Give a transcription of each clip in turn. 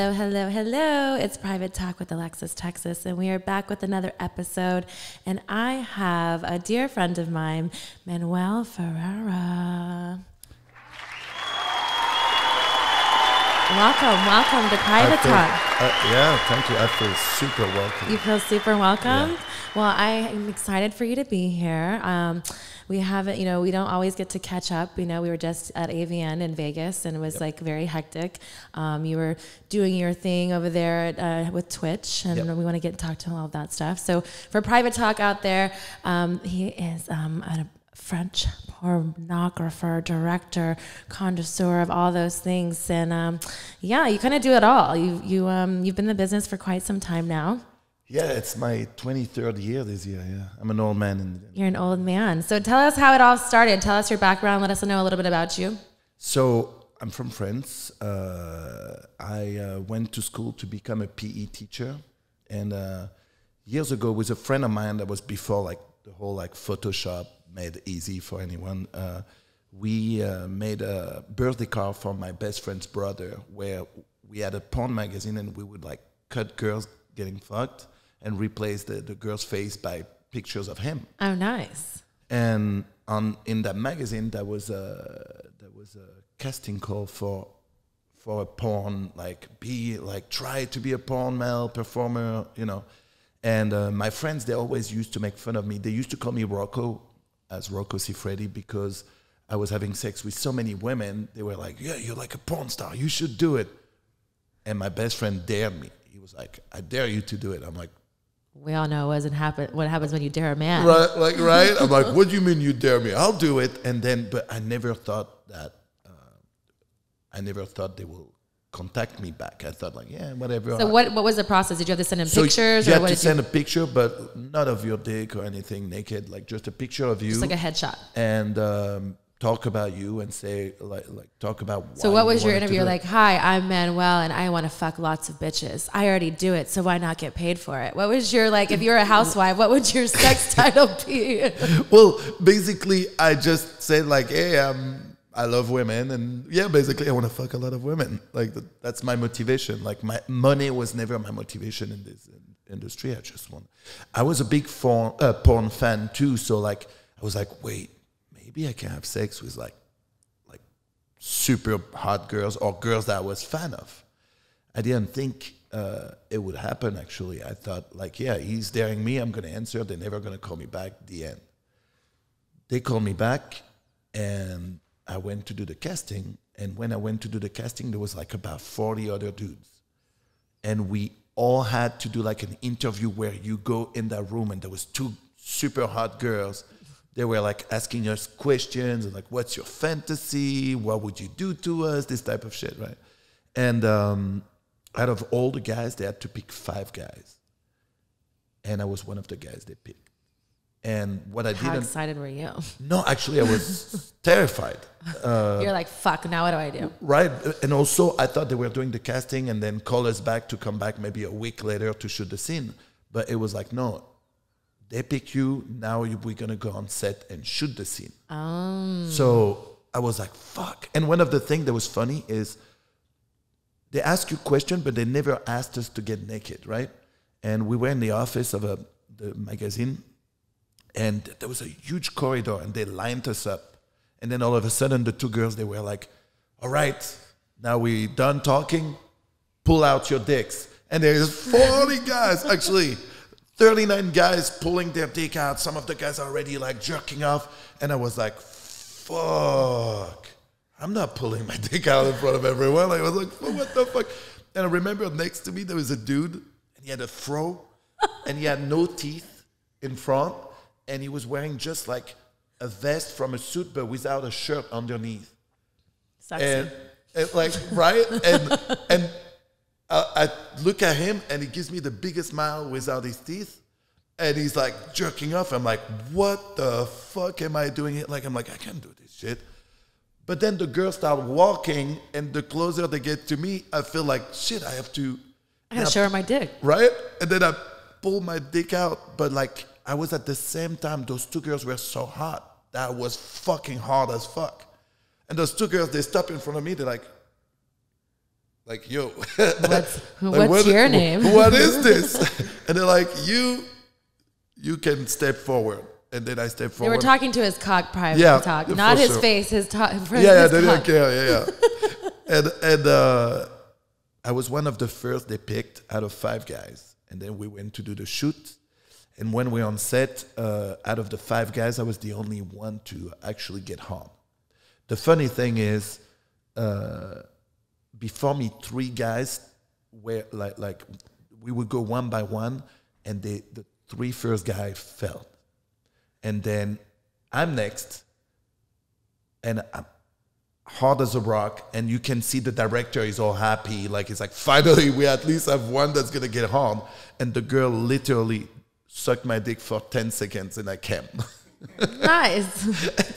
Hello, hello, hello. It's Private Talk with Alexis Texas, and we are back with another episode. And I have a dear friend of mine, Manuel Ferrara. Welcome, welcome to Private feel- Talk. uh, yeah, thank you. I feel super welcome. You feel super welcome. Yeah. Well, I am excited for you to be here. Um, we haven't, you know, we don't always get to catch up. You know, we were just at AVN in Vegas, and it was like very hectic. Um, you were doing your thing over there at, uh, with Twitch, and Yep. we want to get talk to all of that stuff. So for private talk out there, um, he is um, a French pornographer, director, connoisseur of all those things, and um, yeah, you kind of do it all. You you um, you've been in the business for quite some time now. Yeah, it's my 23rd year this year. Yeah, I'm an old man. In, You're an old man. So tell us how it all started. Tell us your background. Let us know a little bit about you. so I'm from France. Uh, I uh, went to school to become a PE teacher, and uh, years ago, with a friend of mine that was before like the whole like Photoshop made easy for anyone. Uh, we uh, made a birthday card for my best friend's brother, where we had a porn magazine, and we would like cut girls getting fucked and replace the, the girl's face by pictures of him. Oh, nice. and on in that magazine there was a there was a casting call for for a porn like be like try to be a porn male performer you know. And uh, my friends they always used to make fun of me. They used to call me Rocco as Rocco Siffredi because I was having sex with so many women they were like yeah you're like a porn star. You should do it. And my best friend dared me. He was like I dare you to do it. I'm like We all know what happen. What happens when you dare a man? right like right i'm like what do you mean you dare me i'll do it and then but i never thought that uh, i never thought they will contact me back i thought like yeah whatever So what what was the process? Did you have to send him So pictures, you had to send a picture but not of your dick or anything naked like just a picture of you Just like a headshot. and um, talk about you and say like like talk about So what you was your interview like? Hi, I'm Manuel, and I want to fuck lots of bitches. I already do it, so why not get paid for it? What was your like? If you're a housewife, what would your sex title be? well, basically, I just said like, "Hey, um, I love women," and yeah, basically, I want to fuck a lot of women. Like th- that's my motivation. Like my money was never my motivation in this in- industry. I just want. I was a big porn, uh, porn fan too, so like I was like, wait, maybe I can have sex with like like super hot girls or girls that I was fan of. I didn't think uh, it would happen. Actually, I thought like, yeah, he's daring me. I'm gonna answer. They're never gonna call me back. The end they called me back and I went to do the casting. And when I went to do the casting, there was like about 40 other dudes. And we all had to do like an interview where you go in that room and there was two super hot girls. They were like asking us questions like, what's your fantasy? What would you do to us? This type of shit, right? And um, out of all the guys, they had to pick five guys. And I was one of the guys they picked. And what I How didn't excited were you? no, actually, I was terrified. you're like, fuck. Now what do I do? Right. And also, I thought they were doing the casting and then call us back to come back maybe a week later to shoot the scene. But it was like, no, they pick you. Now you- we're going to go on set and shoot the scene. Oh. So I was like, fuck. And one of the things that was funny is they ask you question, but they never asked us to get naked, right? And we were in the office of a, the magazine and there was a huge corridor and they lined us up and then all of a sudden the two girls they were like all right now we're done talking pull out your dicks and there's 40 guys actually 39 guys pulling their dick out. Some of the guys are already like jerking off. And i was like fuck. I'm not pulling my dick out in front of everyone. I was like what the fuck? And i remember next to me there was a dude and he had a fro and he had no teeth in front. And he was wearing just like a vest from a suit but without a shirt underneath. Sexy. and, and like right? And and I, I look at him and he gives me the biggest smile without his teeth and he's like jerking off i'm like what the fuck am i doing it like i'm like i can't do this shit but then the girls start walking and the closer they get to me i feel like shit i have to I gotta show her my dick. right? And then I pull my dick out, but like I was at the same time, those two girls were so hot that was fucking hard as fuck. And those two girls, they stop in front of me, they're like, like, yo, What's, like, what's what- your name? What is this? and they're like, you, you can step forward. And then I step forward. They were talking to his cock private Yeah, talk, not his sure. face, his talk. yeah, yeah, they didn't care. Yeah, yeah. and and uh, I was one of the first they picked out of five guys, and then we went to do the shoot. And when we were on set, uh, out of the five guys, I was the only one to actually get home. The funny thing is, uh, before me, three guys were like like we would go one by one, and they, the three first guy fell, and then I'm next, and I'm hard as a rock, and you can see the director is all happy, like it's like finally we at least have one that's gonna get hard, and the girl literally sucked my dick for ten seconds, and I came. nice.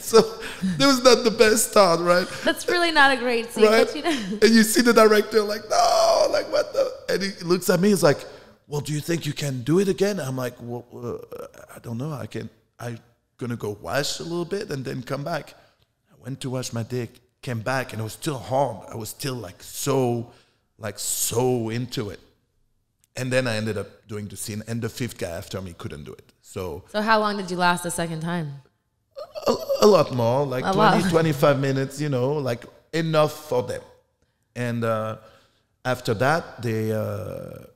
so that was not the best start, right? That's really not a great scene, right? but you know. And you see the director like, no, like what the? And he looks at me, he's like, well, do you think you can do it again? I'm like, well, uh, I don't know. I can. I'm gonna go wash a little bit and then come back. I went to wash my dick, came back, and I was still hard. I was still like so, like so into it. And then I ended up doing the scene, and the fifth guy after me couldn't do it. So So how long did you last the second time? a, a lot more, like A 20, lot. 25 minutes, you know, like enough for them. And uh, after that, they, uh,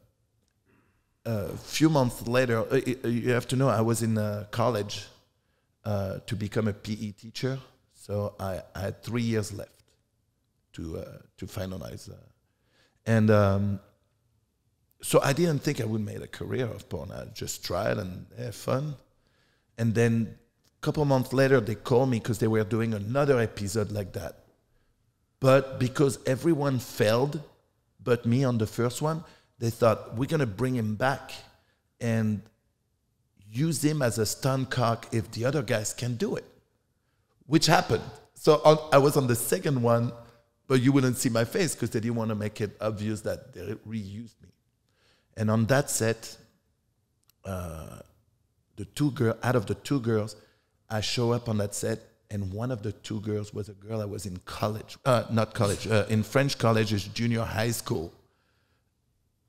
a few months later, uh, uh, you have to know, I was in uh, college uh, to become a PE teacher. So I, I had three years left to, uh, to finalize. Uh, and um, so I didn't think I would make a career of porn. I just tried and have fun. And then a couple months later, they called me because they were doing another episode like that. But because everyone failed, but me on the first one, they thought we're gonna bring him back and use him as a stunt cock if the other guys can do it, which happened. So on, I was on the second one, but you wouldn't see my face because they didn't want to make it obvious that they reused me. And on that set, uh, the two girl out of the two girls, I show up on that set, and one of the two girls was a girl I was in college, uh, not college, uh, in French college, is junior high school.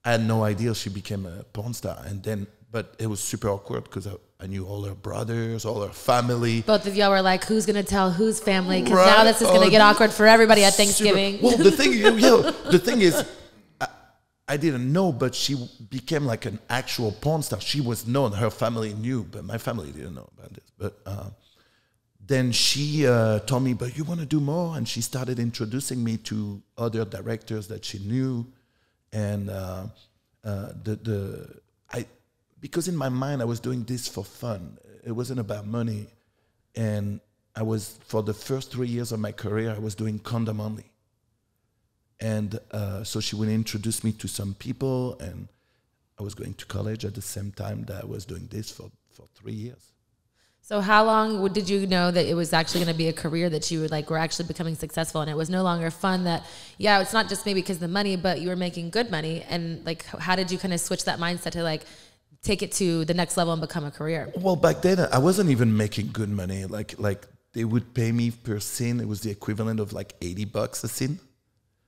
I had no idea she became a porn star, and then, but it was super awkward because I, I knew all her brothers, all her family. Both of y'all were like, "Who's gonna tell whose family?" Because Right. now this is gonna Oh, get awkward for everybody at Super- Thanksgiving. Well, the thing, you know, the thing is, I, didn't know, but she became like an actual porn star. She was known. Her family knew, but my family didn't know about this. But uh, then she uh, told me, "But you want to do more?" And she started introducing me to other directors that she knew, and uh, uh, the the I because in my mind I was doing this for fun. It wasn't about money, and I was for the first three years of my career I was doing condom only, and uh, so she would introduce me to some people, and I was going to college at the same time that I was doing this for for three years. So how long did you know that it was actually going to be a career that you would like were actually becoming successful and it was no longer fun that yeah it's not just maybe because of the money but you were making good money and like how did you kind of switch that mindset to like take it to the next level and become a career Well, back then I wasn't even making good money. Like like they would pay me per scene. It was the equivalent of like eighty bucks a scene.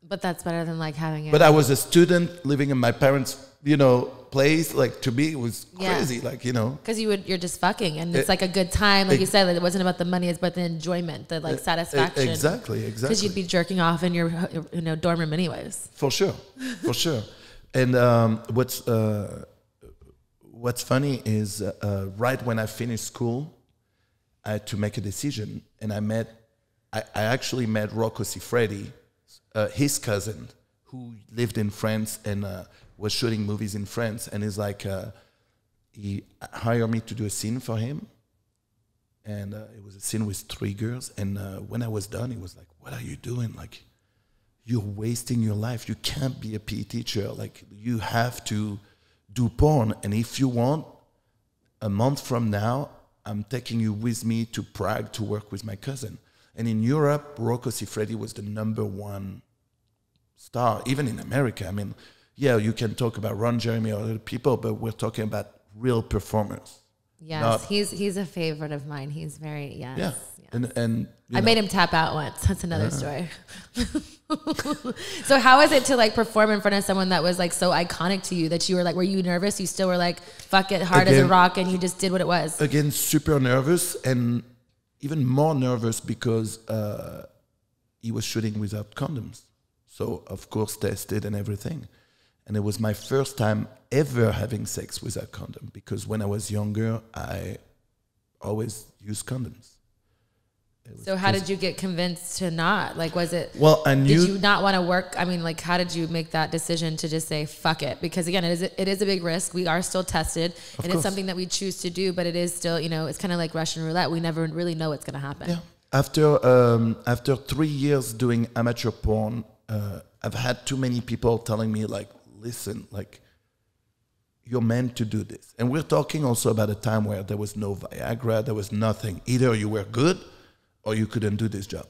But that's better than like having it But I was a student living in my parents' you know place. Like to me, it was Yeah. crazy. Like you know, because you would you're just fucking and it's Eh, like a good time like you said like, it wasn't about the money it's about the enjoyment the like satisfaction E- exactly, because you'd be jerking off in your you know dorm room anyways For sure, for sure. And um, what's uh, what's funny is uh, uh, right when I finished school, I had to make a decision, and I met, I, I actually met Rocco Siffredi, uh, his cousin, who lived in France and uh, was shooting movies in France, and he's like, uh, he hired me to do a scene for him, and uh, it was a scene with three girls, and uh, when I was done, he was like, "What are you doing? Like." you're wasting your life. You can't be a PE teacher. Like you have to do porn. And if you want, a month from now, I'm taking you with me to Prague to work with my cousin. And in Europe, Rocco Siffredi was the number one star, even in America. I mean, yeah, you can talk about Ron Jeremy or other people, but we're talking about real performers. yes Not- he's he's a favorite of mine he's very yes, Yeah. yes. And and I know, made him tap out once. That's another story. So how is it to like perform in front of someone that was like so iconic to you that you were like, were you nervous? You still were like, fuck it, hard as a rock, and you just did what it was. again super nervous and even more nervous because uh, he was shooting without condoms. So of course tested and everything. And it was my first time ever having sex without condom because when i was younger i always used condoms So how did you get convinced to not? Like, was it? well i knew Did you not want to work? I mean, like, how did you make that decision to just say fuck it? Because again, it is it is a big risk. We are still tested, and it's something that we choose to do. But it is still, you know, it's kind of like Russian roulette. We never really know what's going to happen. Yeah. After um, after three years doing amateur porn, uh, I've had too many people telling me like, "Listen, like, you're meant to do this." And we're talking also about a time where there was no Viagra, there was nothing. Either you were good, or you couldn't do this job.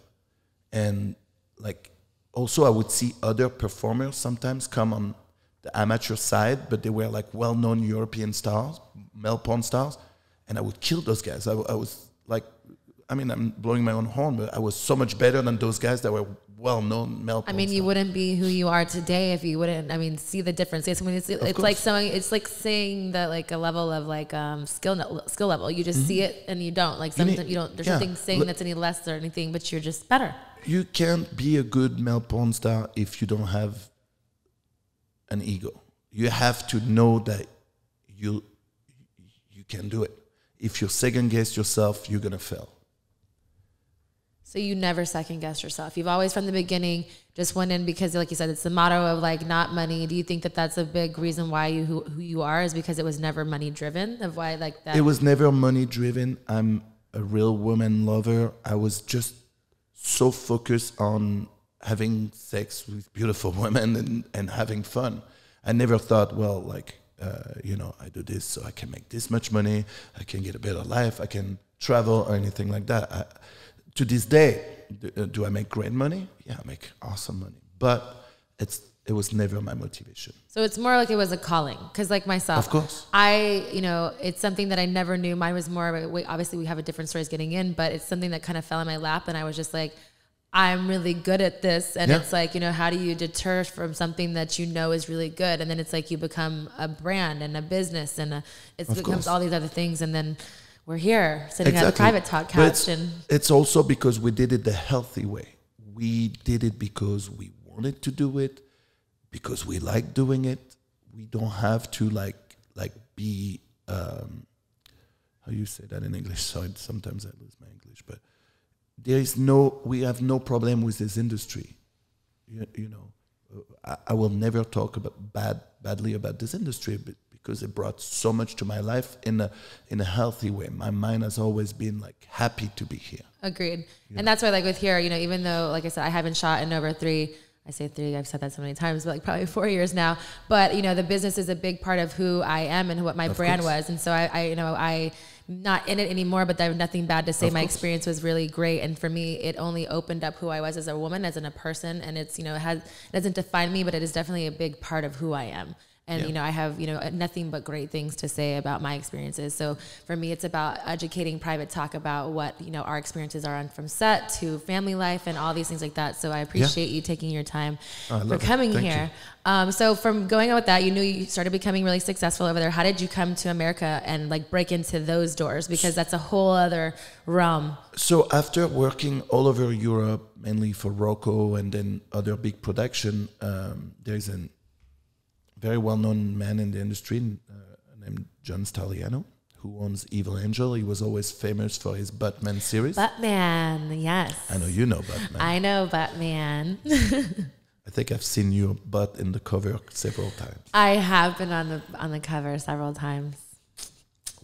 And like, also I would see other performers sometimes come on the amateur side, but they were like well-known European stars, porn stars, and I would kill those guys. I, I was like, I mean, I'm blowing my own horn, but I was so much better than those guys that were well-known male. I mean, you wouldn't be who you are today if you wouldn't. I mean, see the difference. It's, I mean, it's, it's like saying it's like saying that like a level of like um, skill skill level. You just see it and you don't like Mm-hmm. You You don't. There's yeah. nothing saying Look- that's any less or anything, but you're just better. you can't be a good male porn star if you don't have an ego. You have to know that you you can do it. If you second guess yourself, you're gonna fail. So you never second guess yourself. You've always from the beginning just went in because, like you said, it's the motto of like not money. Do you think that that's a big reason why you who, who you are is because it was never money driven? Of why like that? It was never money driven. I'm a real woman lover. I was just so focused on having sex with beautiful women and, and having fun. I never thought, well, like, uh, you know, I do this so I can make this much money, I can get a better life, I can travel or anything like that. I, to this day, do, uh, do I make great money? Yeah, I make awesome money. But it's it was never my motivation. So it's more like it was a calling, because like myself, Of course. I you know it's something that I never knew. Mine was more of we- obviously we have a different stories getting in, but it's something that kind of fell in my lap, and I was just like, I'm really good at this, and Yeah. it's like you know how do you deter from something that you know is really good, and then it's like you become a brand and a business, and a, it becomes course. all these other things, and then we're here sitting at a private talk couch, it's, and it's also because we did it the healthy way. We did it because we wanted to do it, because we like doing it. We don't have to like like be um, how you say that in English. Sorry, sometimes I lose my English, but there is no we have no problem with this industry. You, you know, I, I will never talk about bad badly about this industry, but because it brought so much to my life in a in a healthy way. My mind has always been like happy to be here. Agreed. And that's why, like with here, you know, even though, like I said, I haven't shot in over three. I say three. I've said that so many times, but like probably four years now. But you know, the business is a big part of who I am and what my brand course. was. And so I, I, you know, I not in it anymore. But I have nothing bad to say. Of my course. experience was really great, and for me, it only opened up who I was as a woman, as in a person. And it's you know, it has it doesn't define me, but it is definitely a big part of who I am. And Yeah. you know, I have you know nothing but great things to say about my experiences. So for me, it's about educating private talk about what you know our experiences are on from set to family life and all these things like that. So I appreciate you taking your time Oh, for coming here. Um, so from going on with that, you knew you started becoming really successful over there. How did you come to America and like break into those doors? Because that's a whole other realm. So after working all over Europe, mainly for Rocco and then other big production, um, there's a very well-known man in the industry uh, named John Stagliano, who owns Evil Angel. He was always famous for his Buttman series. Buttman, yes. I know you know Buttman. I know Buttman. I think I've seen your butt in the cover several times. I have been on the on the cover several times.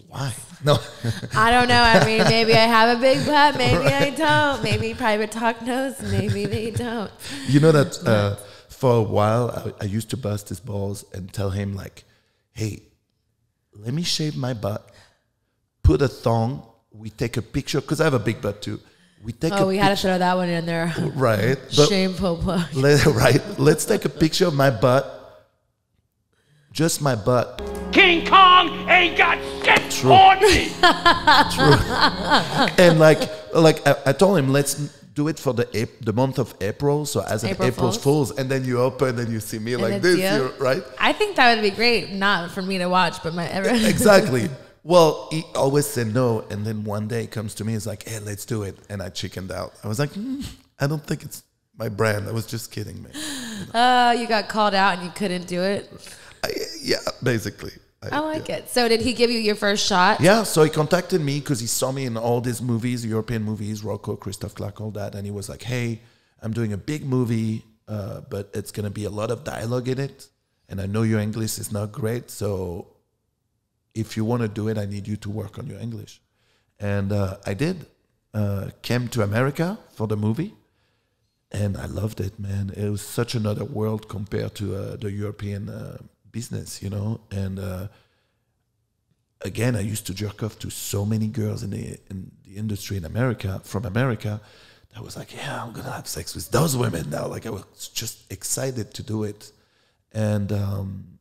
Why? No. I don't know. I mean, maybe I have a big butt. Maybe I don't. Maybe private talk knows. Maybe they don't. you know that uh, for a while I, I used to bust his balls and tell him like, "Hey, let me shave my butt, put a thong, we take a picture because I have a big butt too. We take oh, a Oh, we had to picture, throw that one in there. right, Shameful plug. let, right. Let's take a picture of my butt, just my butt, King Kong ain't got shit True. on me. True. and like like I, I told him let's do it for the the month of April, so as an April Fools. Fools, and then you open and you see me like this, you? you're- right? I think that would be great, not for me to watch, but my everyone. exactly. Well, he always said no, and then one day he comes to me, he's like, "Hey, let's do it," and I chickened out. I was like, "Hmm, "I don't think it's my brand." I was just kidding, man. Uh, you got called out and you couldn't do it. I, yeah, basically. I like it. So did he give you your first shot? Yeah, so he contacted me because he saw me in all these movies, European movies, Rocco, Christoph Clark, all that, and he was like, "Hey, I'm doing a big movie, uh, but it's gonna be a lot of dialogue in it, and I know your English is not great, so if you want to do it, I need you to work on your English." And uh, I did. Uh, came to America for the movie, and I loved it, man. It was such another world compared to uh, the European uh, business, you know, and. Uh, again, I used to jerk off to so many girls in the in the industry in America from America. I was like, yeah, I'm gonna have sex with those women now. Like I was just excited to do it, and um,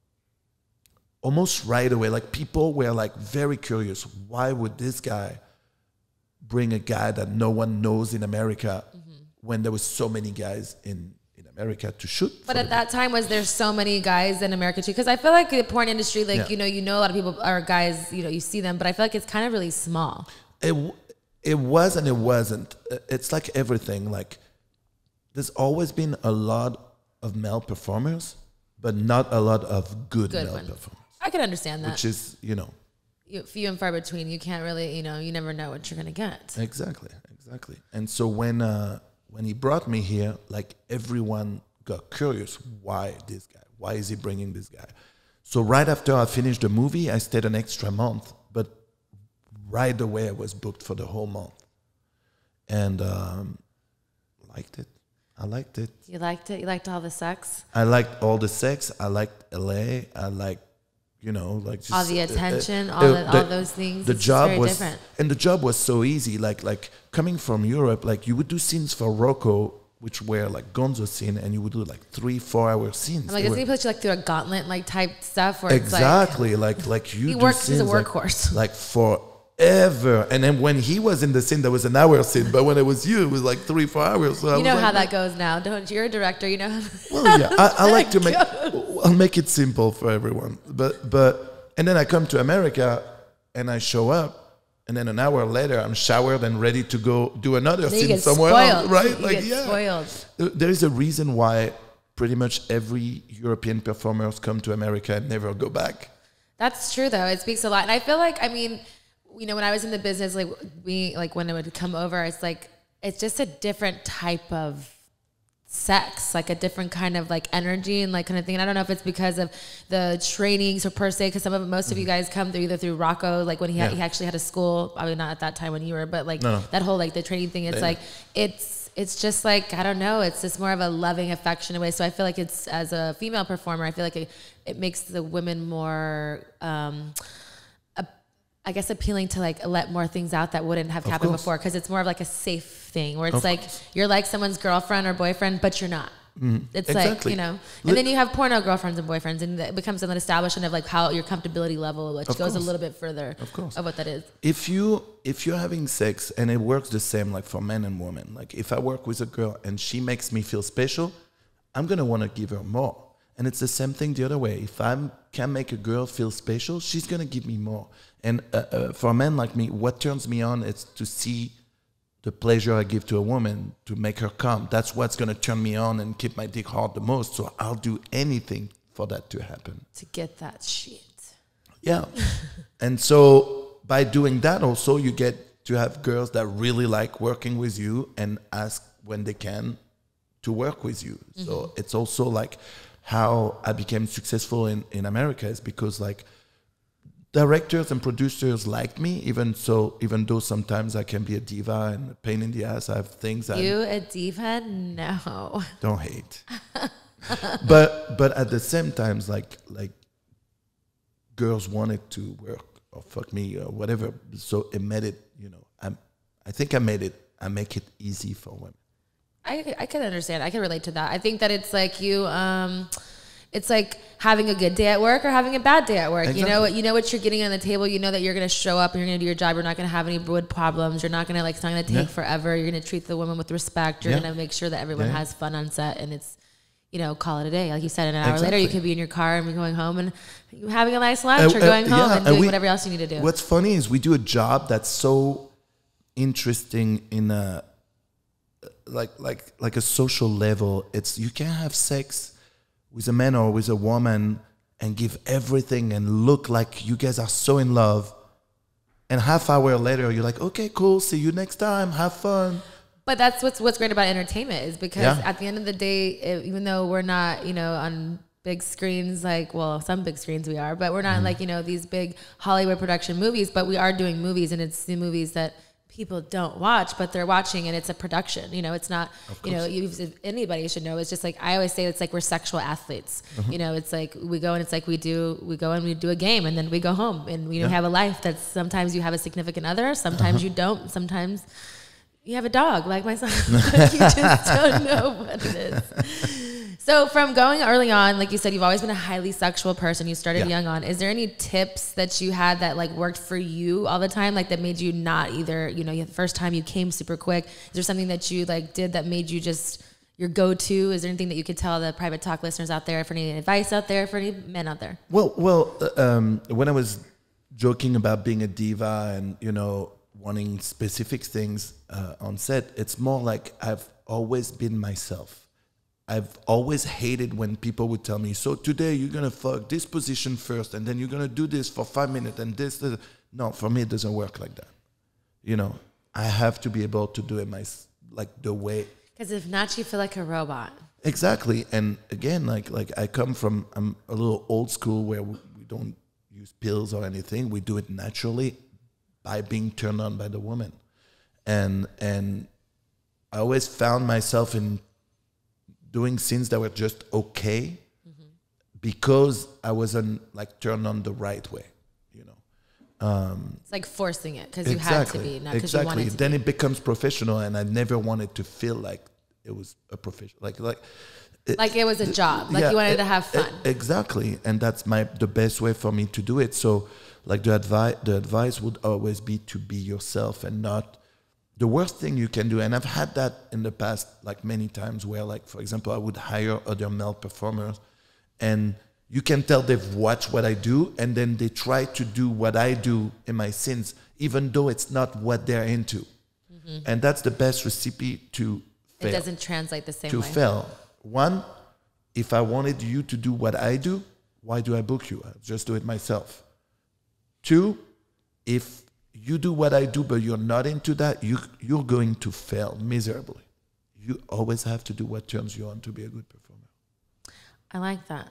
almost right away, like people were like very curious. Why would this guy bring a guy that no one knows in America when there was so many guys in America to shoot? But at that time, was there so many guys in America too? Because I feel like the porn industry, like Yeah. you know, you know a lot of people are guys, you know, you see them, but I feel like it's kind of really small. it it was and it wasn't. It's like everything. Like there's always been a lot of male performers, but not a lot of good, Good male ones. performers, I can understand that. which is you know You, few and far between. You can't really, you know, you never know what you're gonna get. exactly exactly. And so when uh, when he brought me here, like everyone got curious. Why this guy? Why is he bringing this guy? So right after I finished the movie, I stayed an extra month, but right away I was booked for the whole month, and um, liked it. I liked it. You liked it. You liked all the sex. I liked all the sex. I liked LA. I liked, you know, like just, All the uh, uh, attention, uh, all the- all those things. The It's job very was, different. and the job was so easy. Like like coming from Europe, like you would do scenes for Rocco, which were like Gonzo scene, and you would do like three, four hour scenes. I'm like, They were- he put you like through a gauntlet like type stuff where it's like exactly like like you. He do works- he's a workhorse like-. Like forever, and then when he was in the scene, there was an hour scene, but when it was you, it was like three, four hours. So I you was know like, how that goes now, don't you? You're a director, you know. How Well, yeah, I, I like to make. I'll make it simple for everyone. But but and then I come to America and I show up, and then an hour later I'm showered and ready to go do another scene somewhere spoiled. else, right? You like yeah, spoiled. There- there is a reason why pretty much every European performers come to America and never go back. That's true though. It speaks a lot. And I feel like I mean, you know, when I was in the business, like we like when it would come over, it's like it's just a different type of sex, like a different kind of like energy and like kind of thing. And I don't know if it's because of the trainings or per se, because some of most of you guys come through either through Rocco, like when he, had, Mm-hmm. He actually had a school. Mean, not at that time when you were, but like No, that whole like the training thing. It's Yeah. like it's it's just like I don't know. It's just more of a loving, affectionate way. So I feel like it's as a female performer, I feel like it, it makes the women more. Um, I guess appealing to like let more things out that wouldn't have happened course. before because it's more of like a safe thing where it's Of like course. You're like someone's girlfriend or boyfriend, but you're not. Mm-hmm. It's like you know, and then you have porno girlfriends and boyfriends, and it becomes an establishment of like how your comfortability level, which Of goes a little bit further Of course. of what that is. if you if you're having sex and it works the same like for men and women like if i work with a girl and she makes me feel special i'm gonna want to give her more and it's the same thing the other way if i can make a girl feel special she's gonna give me more and uh, uh, for a man like me what turns me on is to see the pleasure i give to a woman to make her come that's what's gonna turn me on and keep my dick hard the most so i'll do anything for that to happen To get that shit. yeah. and so by doing that, also, you get to have girls that really like working with you and ask when they can to work with you. So it's also like how I became successful in, in America is because like directors and producers like me, even so, even though sometimes I can be a diva and a pain in the ass, I have things I You a diva? No. don't hate. but but at the same times, like like girls wanted to work or fuck me or whatever, so it made it. You know, I'm. I think I made it. I make it easy for women. I I can understand. I can relate to that. I think that it's like you um it's like having a good day at work or having a bad day at work. You know what you know what you're getting on the table. You know that you're gonna show up and you're gonna do your job. You're not gonna have any wood problems. You're not gonna like it's not gonna take Yeah. forever. You're gonna treat the woman with respect. You're Yeah. gonna make sure that everyone Yeah. has fun on set and it's you know, call it a day. Like you said, an hour later, you could be in your car and be going home and having a nice lunch Uh, or uh, going home yeah, and doing we- whatever else you need to do. What's funny is we do a job that's so interesting in a like like like a social level. It's you can't have sex with a man or with a woman and give everything and look like you guys are so in love. And half hour later, you're like, okay, cool. See you next time. Have fun. But that's what's what's great about entertainment is because Yeah. at the end of the day, it, even though we're not, you know, on big screens like well, some big screens we are, but we're not mm-hmm. like you know these big Hollywood production movies. But we are doing movies, and it's the movies that people don't watch, but they're watching, and it's a production. You know, it's not. You know, you, anybody should know. It's just like I always say, it's like we're sexual athletes. Mm-hmm. You know, it's like we go and it's like we do we go and we do a game, and then we go home, and we have a life. That's sometimes you have a significant other, sometimes Uh-huh. you don't, sometimes you have a dog like my son. You just don't know what it is. So from going early on, like you said, you've always been a highly sexual person. You started Yeah. young on. Is there any tips that you had that like worked for you all the time? Like that made you not either, you know, the first time you came super quick. Is there something that you like did that made you just your go-to? Is there anything that you could tell the private talk listeners out there for any advice out there for any men out there? Well, well, uh, um, when I was joking about being a diva and you know wanting specific things uh, on set, it's more like I've always been myself. I've always hated when people would tell me, "So today you're gonna fuck this position first, and then you're gonna do this for five minutes, and this." this." No, for me it doesn't work like that. You know, I have to be able to do it my like the way Because if not, you feel like a robot. Exactly, and again, like like I come from I'm a little old school where we, we don't use pills or anything. We do it naturally by being turned on by the woman, and and I always found myself in doing scenes that were just okay because I wasn't like turned on the right way, you know. Um, it's like forcing it because you had to be, not because you exactly. wanted to Then be. it becomes professional, and I never wanted to feel like it was a professional, like like. it- Like it was a job. Like yeah, you wanted e- to have fun. exactly, and that's my the best way for me to do it. So, like the advice, the advice would always be to be yourself and not the worst thing you can do. And I've had that in the past, like many times, where, like for example, I would hire other male performers, and you can tell they've watched what I do, and then they try to do what I do in my scenes, even though it's not what they're into. And that's the best recipe to Mm-hmm. It doesn't translate the same to way. fail. One, if I wanted you to do what I do, why do I book you? I'll just do it myself. Two, if you do what I do but you're not into that, you you're going to fail miserably. You always have to do what turns you on to be a good performer. I like that.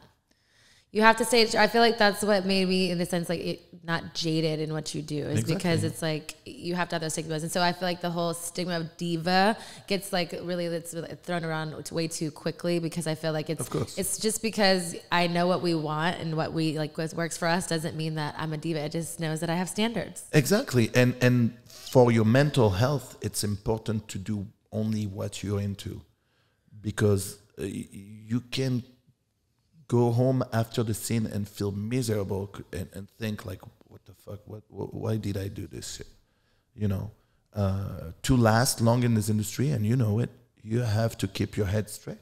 You have to say. I feel like that's what made me, in the sense, like it, not jaded in what you do, is because it's like you have to have those stigmas, and so I feel like the whole stigma of diva gets like really it's thrown around way too quickly because I feel like it's Of course. it's just because I know what we want and what we like what works for us doesn't mean that I'm a diva. It just knows that I have standards. Exactly. And and for your mental health, it's important to do only what you're into because uh, you can go home after the scene and feel miserable and, and think like what the fuck what, wh why did I do this shit you know uh, to last long in this industry and you know it you have to keep your head straight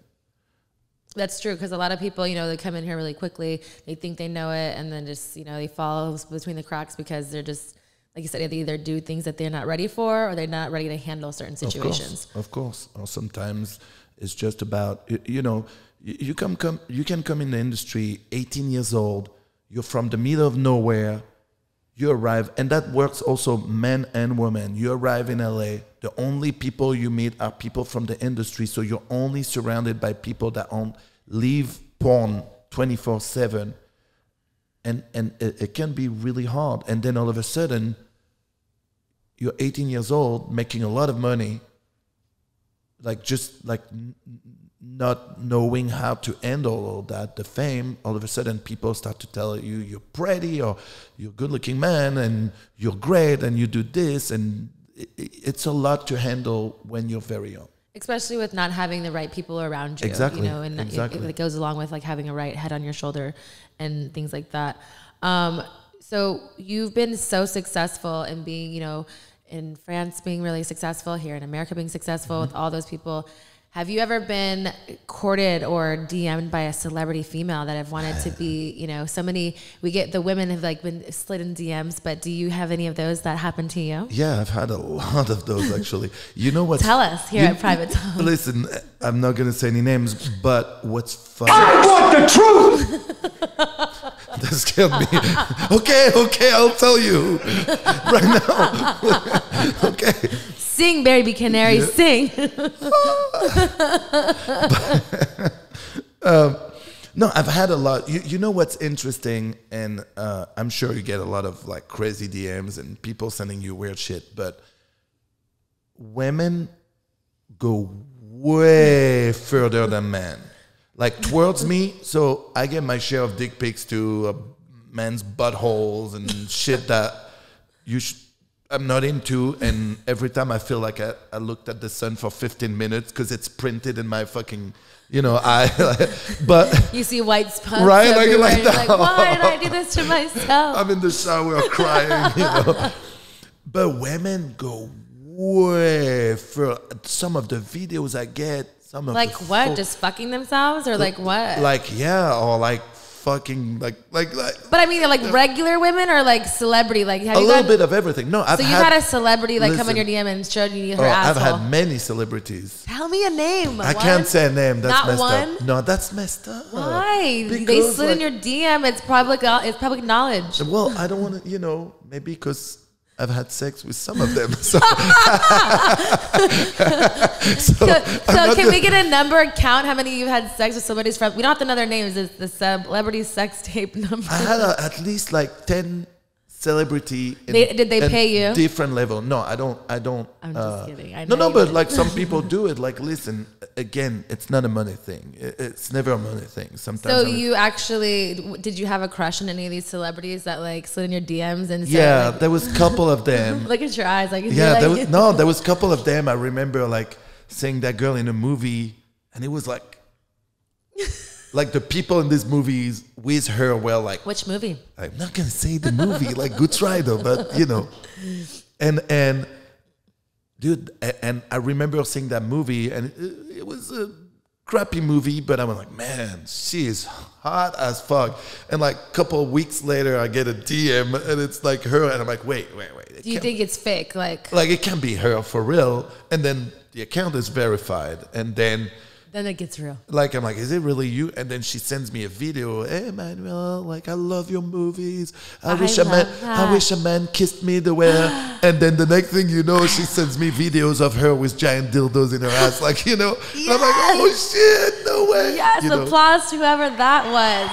That's true because a lot of people, you know, they come in here really quickly. They think they know it, and then just you know they fall between the cracks because they're just like you said, they either do things that they're not ready for or they're not ready to handle certain situations. Of course, of course. Or sometimes it's just about you know you come come you can come in the industry 18 years old. You're from the middle of nowhere. You arrive, and that works also men and women. You arrive in LA. The only people you meet are people from the industry, so you're only surrounded by people that on live porn 24 seven and and it, it can be really hard and then all of a sudden you're 18 years old making a lot of money like just like not knowing how to handle all that the fame all of a sudden people start to tell you you're pretty or you're a good looking man and you're great and you do this and it, it- it's a lot to handle when you're very young especially with not having the right people around you. Exactly, You know, and it- exactly. it, it goes along with like having a right head on your shoulder and things like that. Um, so you've been so successful in being, you know, in France being really successful, here in America being successful Mm-hmm. with all those people. Have you ever been courted or DM'd by a celebrity female that have wanted to be, you know, so many, we get the women have like been slid in DMs, but do you have any of those that happen to you? Yeah, I've had a lot of those actually. You know what? Tell us here at Private Talk. Listen, I'm not gonna say any names, but what's funny? I want the truth! That scared me. okay, okay, I'll tell you right now. okay. Sing, Baby Canary, sing. No, I've had a lot. You, you know what's interesting, and uh, I'm sure you get a lot of like crazy DMs and people sending you weird shit, but women go way further than men. Like towards me, so I get my share of dick pics to uh, men's buttholes and shit that you sh- I'm not into. And every time I feel like I, I looked at the sun for 15 minutes because it's printed in my fucking, you know, eye. but You see white spots Right, like- everywhere. like and that. like, why did I do this to myself? I'm in the shower crying, you know. But women go way for some of the videos I get. Some of like what? Just fucking themselves or like what? like yeah, or like fucking like like like but I mean, like regular women or like celebrity? Like have a you little got, bit of everything. No, I've So you had, had, a celebrity like come in listen. your DM and showed you her oh, I've had many celebrities. Tell me a name. I One? can't say a name. That's Not messed one? up. No, that's messed up. Why? they Because, slid in your DM. It's public. Uh, it's public knowledge. Well, I don't want to, you know, maybe because I've had sex with some of them. So, So, so not can we get a number count? How many you've had sex with celebrities from? We don't have to know their names. It's the celebrity sex tape number. I had a, at least like ten celebrity. in- They- did they pay you? Different level. No, I don't. I don't. I'm just uh, kidding. I no, know no, but like some people do it. Like, listen, again, it's not a money thing. It's never a money thing. Sometimes. So I'm- you actually did you have a crush on any of these celebrities that like slid in your DMs and said, Yeah, like, there was a couple of them. look at your eyes like Yeah, like, there was, no, there was a couple of them. I remember like seeing that girl in a movie, and it was like, like the people in these movies with her were like, which movie? I'm not gonna say the movie, like good try though, but you know, and and dude, and I remember seeing that movie, and it, it was a crappy movie, but I was like, man, she is hot as fuck. And like a couple of weeks later, I get a DM, and it's like her, and I'm like, wait, wait, wait. Do you think it's fake? Like like it can be her for real and then the account is verified and then then it gets real. like i'm like is it really you and then she sends me a video hey manuel like i love your movies i, I wish a man love i wish a man kissed me the way and then the next thing you know she sends me videos of her with giant dildos in her ass like you know and i'm like oh shit no way Yes, you know? applause to whoever that was.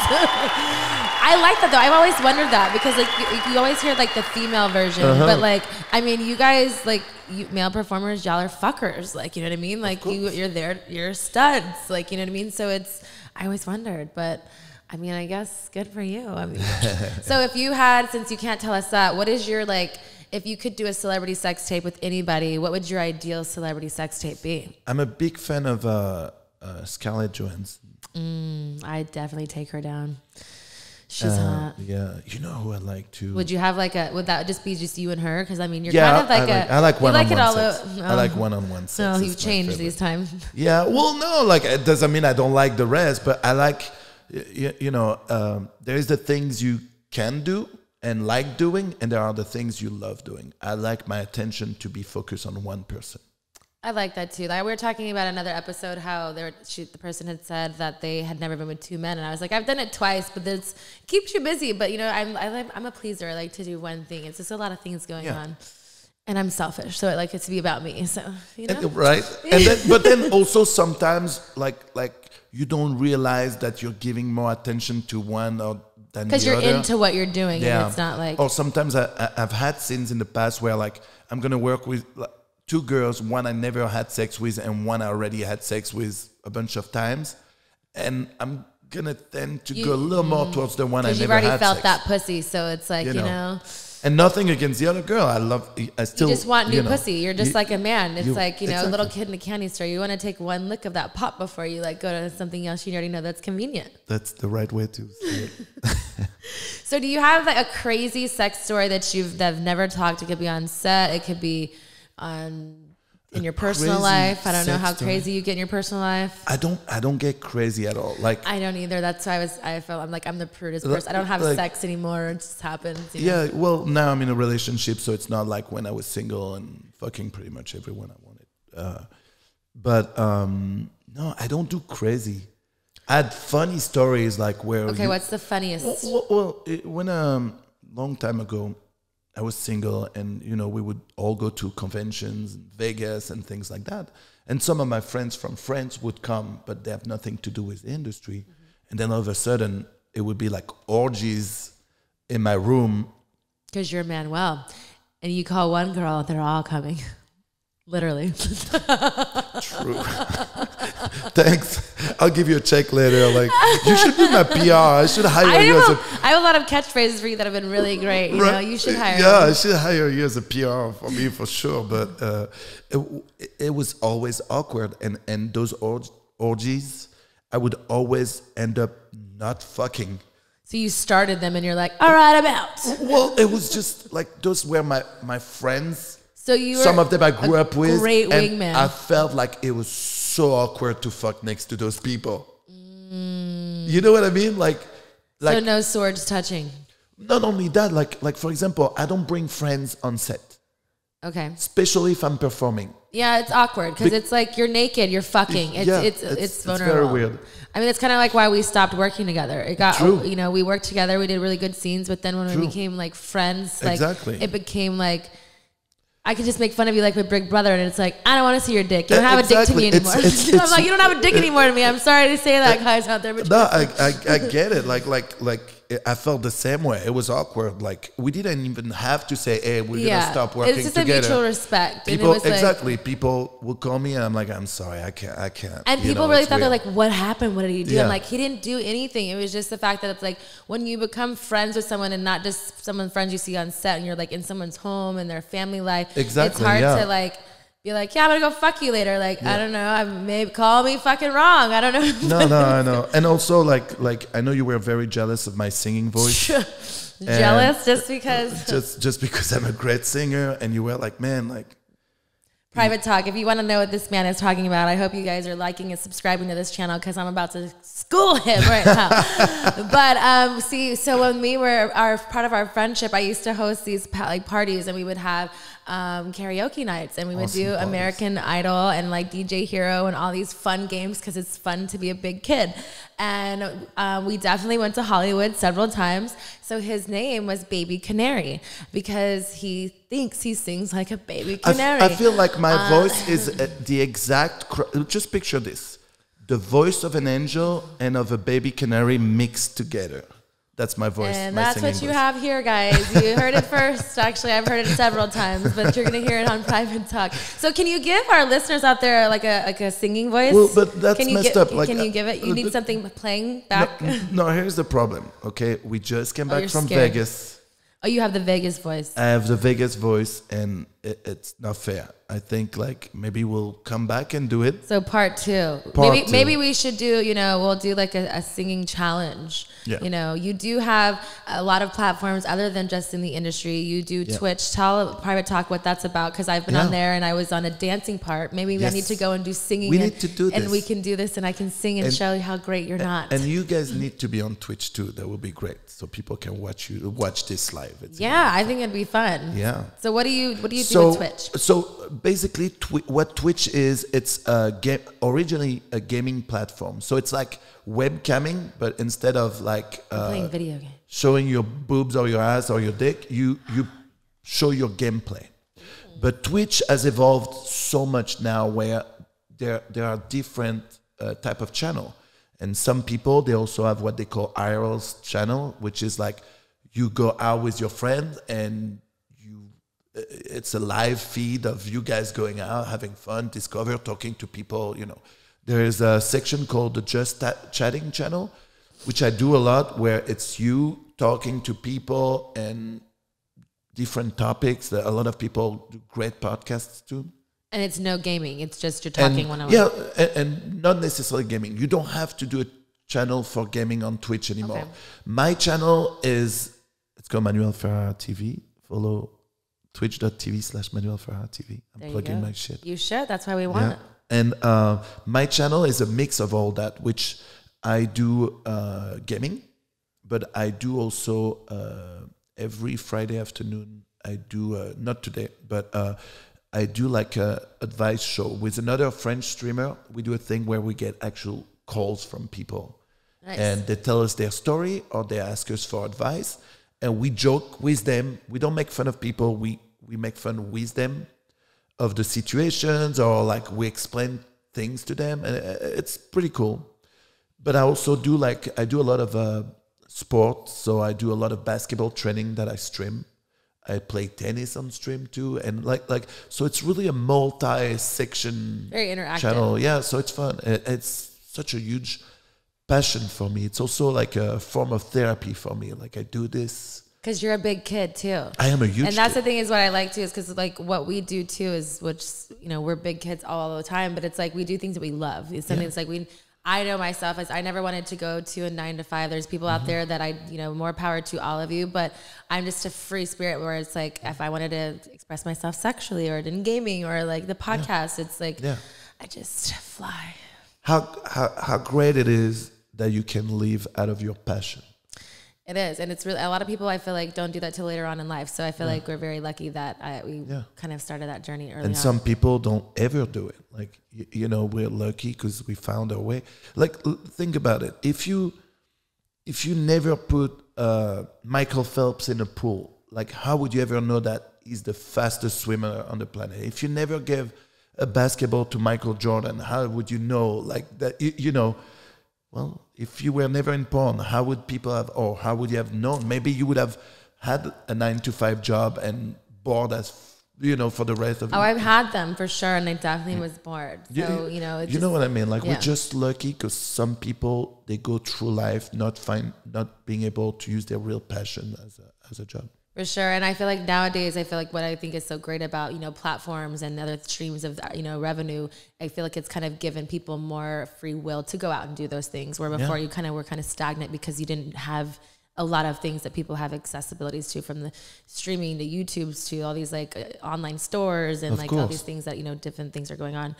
Yes. I like that though. I've always wondered that because like you, you always hear like the female version, Uh-huh. but like I mean, you guys like you, male performers, y'all are fuckers. Like you know what I mean? Like you, you're there, you're studs. Like you know what I mean? So it's I always wondered, but. I mean, I guess good for you. I mean, so if you had, since you can't tell us that, what is your like? If you could do a celebrity sex tape with anybody, what would your ideal celebrity sex tape be? i'm a big fan of uh, uh, scarlett johansson I definitely take her down. She's Uh, hot. yeah you know who i like to Would you have like a? Would that just be just you and her? Because I mean, you're yeah, kind of like I like, a. I like you one-on-one like it all o- I like oh. one-on-one sex. No, you've changed these times. Yeah, well, no, like it doesn't mean I don't like the rest, but I like, you, you know, um, there's the things you can do and like doing, and there are the things you love doing. I like my attention to be focused on one person. I like that too. Like we were talking about another episode how there, she, the person had said that they had never been with two men, and I was like, I've done it twice, but this keeps you busy. But you know, I'm I like, I'm a pleaser. I like to do one thing. It's just a lot of things going Yeah. on, and I'm selfish, so I like it to be about me. So you know, And- right? And then, but then also sometimes, like, like you don't realize that you're giving more attention to one or than because you're other. into what you're doing, and it's not like Or sometimes I, I, I've had scenes in the past where like I'm gonna work with like, two girls, one I never had sex with, and one I already had sex with a bunch of times, and I'm gonna tend to You- go a little more mm-hmm. towards the one I never you've already had felt sex. that pussy. So it's like You you, know. know. and nothing against the other girl. I love. I still you just want new you know, pussy. You're just you- like a man. It's like you know, a little kid in a candy store. You want to take one lick of that pop before you like go to something else you already know that's convenient. That's the right way to say it. So, do you have like a crazy sex story that you've that have never talked? It could be on set. It could be on in your personal life. I don't know how story. crazy you get in your personal life. I don't. I don't get crazy at all. Like I don't either. That's why I was. I felt I'm like I'm the prudest person. I don't have like- sex anymore. It just happens. you know? Yeah, well, now I'm in a relationship, so it's not like when I was single and fucking pretty much everyone I wanted. Uh, but um, no, I don't do crazy. I had funny stories like where. Okay, you- what's the funniest? Well, well it, when um, long time ago, I was single, and you know we would all go to conventions, in Vegas, and things like that. And some of my friends from France would come, but they have nothing to do with the industry. Mm-hmm. And then all of a sudden, it would be like orgies in my room Because you're Manuel, and you call one girl, they're all coming. Literally. True. Thanks. I'll give you a check later. Like you should be my PR. I should hire I you as have, a I have a lot of catchphrases for you that have been really great. You know, you should hire. Yeah, me. I should hire you as a PR for me for sure. But uh, it, it was always awkward, and and those org- orgies, I would always end up not fucking. So you started them, and you're like, "All right, I'm out." Well, it was just like those were my my friends. So you Some of them I grew up with. Great and wingman. I felt like it was so awkward to fuck next to those people. Mm. You know what I mean? Like, like so no swords touching. not only that, like like for example, I don't bring friends on set, Okay. especially if I'm performing. Yeah, it's awkward because Be- it's like you're naked, you're fucking. It's Yeah, it's, it's- it's it's vulnerable. very weird. I mean, it's kind of like why we stopped working together. It got True. you know we worked together, we did really good scenes, but then when we became like friends, like Exactly. it became like. I could just make fun of you like my big brother, and it's like I don't want to see your dick. You don't Uh, have a dick to me exactly. It's- anymore. it's- I'm like, you don't have a dick anymore to me. I'm sorry to say that, guys out there, but No, I, I, I get it. Like, like, like, I felt the same way. It was awkward. Like, we didn't even have to say, "Hey, we're yeah, gonna stop working it's just together." a mutual respect. People, was like, exactly. people will call me, and I'm like, "I'm sorry, I can't, I can't." And You people know, really thought they're like, "What happened? What did he do?" Yeah. I'm like, "He didn't do anything. It was just the fact that it's like when you become friends with someone and not just someone friends you see on set, and you're like in someone's home and their family life. Exactly. It's hard yeah. to like be like, "Yeah, I'm gonna go fuck you later." Like, I don't know. I maybe call me fucking wrong. I don't know. no, no, I know. And also, like, like I know you were very jealous of my singing voice, Jealous just because. just just because I'm a great singer, and you were like, "Man, like." Private talk. If you want to know what this man is talking about, I hope you guys are liking and subscribing to this channel because I'm about to school him right now. but um, see, so when we were our part of our friendship, I used to host these like parties, and we would have um, karaoke nights, and we would Awesome do parties. American Idol and like DJ Hero and all these fun games because it's fun to be a big kid. And um, we definitely went to Hollywood several times. So his name was Baby Canary because he thinks he sings like a baby canary. I feel like my Uh, voice is uh, the exact. Cr- just picture this: the voice of an angel and of a baby canary mixed together. That's my voice. And my that's what you have here, guys. You heard it first. Actually, I've heard it several times, but you're gonna hear it on private talk. So, can you give our listeners out there like a like a singing voice? Well, but that's can you messed up, like, can you give it? You uh, need something playing back. n- no, here's the problem. Okay, we just came Oh, back you're from scared. Vegas. Oh, you have the Vegas voice. I have the Vegas voice, and it, it's not fair. I think like maybe we'll come back and do it. So part two. Part maybe two. maybe we should do, you know, we'll do like a, a singing challenge. Yeah. You know, you do have a lot of platforms other than just in the industry. You do Yeah. Twitch. Tell private talk what that's about because I've been Yeah. on there and I was on a dancing part. Maybe I Yes. need to go and do singing. We and, need to do and we can do this and I can sing and, And- show you how great you're not. And you guys need to be on Twitch too. That would be great, so people can watch you watch this live. It's yeah, I think it'd be fun. Yeah. So what do you what do you do so, with Twitch? So basically, twi- what Twitch is, it's a originally a gaming platform. So it's like webcamming, but instead of like uh, Playing video games. showing your boobs or your ass or your dick, you you show your gameplay. But Twitch has evolved so much now, where there there are different uh, type of channel, and some people they also have what they call IRL's channel, which is like you go out with your friend and it's a live feed of you guys going out having fun discover talking to people you know there is a section called the just chatting channel which i do a lot where it's you talking to people and different topics. That a lot of people do great podcasts too. And it's no gaming. It's just you're And- talking one on one. Yeah, and, and not necessarily gaming. You don't have to do a channel for gaming on Twitch anymore. Okay. My channel is it's called Manuel Ferrara TV. Follow twitch.tv slash Manuel Ferrara TV. I'm There plugging my shit. You should. That's why we want Yeah. it. And uh, my channel is a mix of all that, which I do uh, gaming, but I do also uh, every Friday afternoon. I do uh, not today, but uh, I do like a advice show with another French streamer. We do a thing where we get actual calls from people, Nice. and they tell us their story or they ask us for advice, and we joke with them. We don't make fun of people. We we make fun with them of the situations or like we explain things to them. And uh, it's pretty cool. But i also do like i do a lot of uh, sports. So i do a lot of basketball training that i stream. I play tennis on stream too. And like like so it's really a multi-section Very interactive. channel. Yeah so it's fun. It- it's such a huge passion for me it's also like a form of therapy for me like i do this Because you're a big kid too. i am a huge and that's kid. the thing is what I like too is because like what we do too is which you know we're big kids all the time, but it's like we do things that we love. It's something that's like we. I know myself as I never wanted to go to a nine to five. There's people Mm-hmm. out there that I you know more power to all of you, but I'm just a free spirit where it's like if I wanted to express myself sexually or in gaming or like the podcast, it's like Yeah. I just fly. how, how how great it is that you can live out of your passion It is, and it's really a lot of people. I feel like don't do that till later on in life. So I feel like we're very lucky that I, we Yeah. kind of started that journey early and on. some people don't ever do it like you, you know we're lucky because we found our way like think about it if you if you never put uh, michael phelps in a pool like how would you ever know that he's the fastest swimmer on the planet if you never gave a basketball to michael jordan how would you know like that you, you know well if you were never in porn how would people have or how would you have known maybe you would have had a nine to five job and bored as you know for the rest of Oh, I've had them for sure, and I definitely was bored. So you, you know, you just, know what I mean. Like yeah. we're just lucky because some people they go through life not find not being able to use their real passion as a as a job. For sure. And I feel like nowadays, I feel like what I think is so great about you know platforms and other streams of you know revenue. I feel like it's kind of given people more free will to go out and do those things. Where before Yeah. you kind of were kind of stagnant because you didn't have a lot of things that people have accessibilities to, from the streaming to YouTube's to all these like uh, online stores and Of like all these things that you know different things are going on.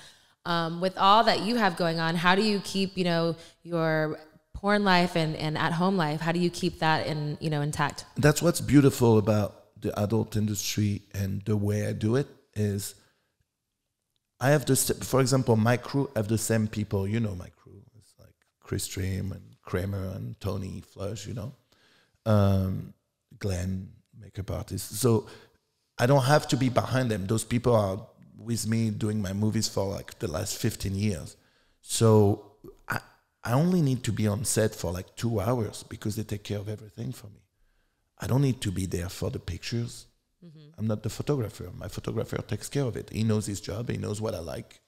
Um, with all that you have going on, how do you keep you know your porn life and, and at home life? How do you keep that in you know intact? That's what's beautiful about the adult industry and the way I do it is I have the s- for example my crew have the same people. You know my crew. It's like Chris Stream and Kramer and Tony Flush. You know, um, Glenn makeup artist. So I don't have to be behind them. Those people are with me doing my movies for like the last 15 years. So I, only need to be on set for like two hours because they take care of everything for me. I don't need to be there for the pictures. I'm not the photographer. My photographer takes care of it. He knows his job. He knows what I like.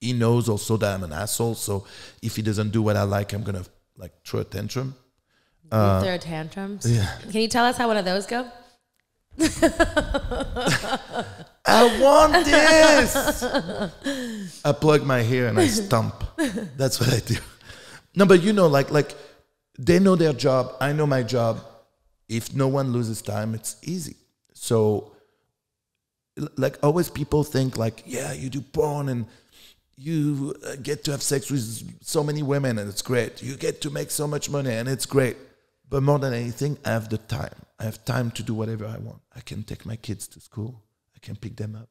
He knows also that I'm an asshole. So if he doesn't do what I like, I'm gonna like throw a tantrum. Uh, there are tantrums. yeah. Can you tell us how one of those go? I want this. I plug my hair and I stomp. That's what I do. No, but you know, like like they know their job. I know my job. If no one loses time, it's easy. So, like always, people think like, yeah, you do porn and you uh, get to have sex with so many women and it's great. You get to make so much money and it's great. But more than anything, I have the time. I have time to do whatever I want. I can take my kids to school. I can pick them up.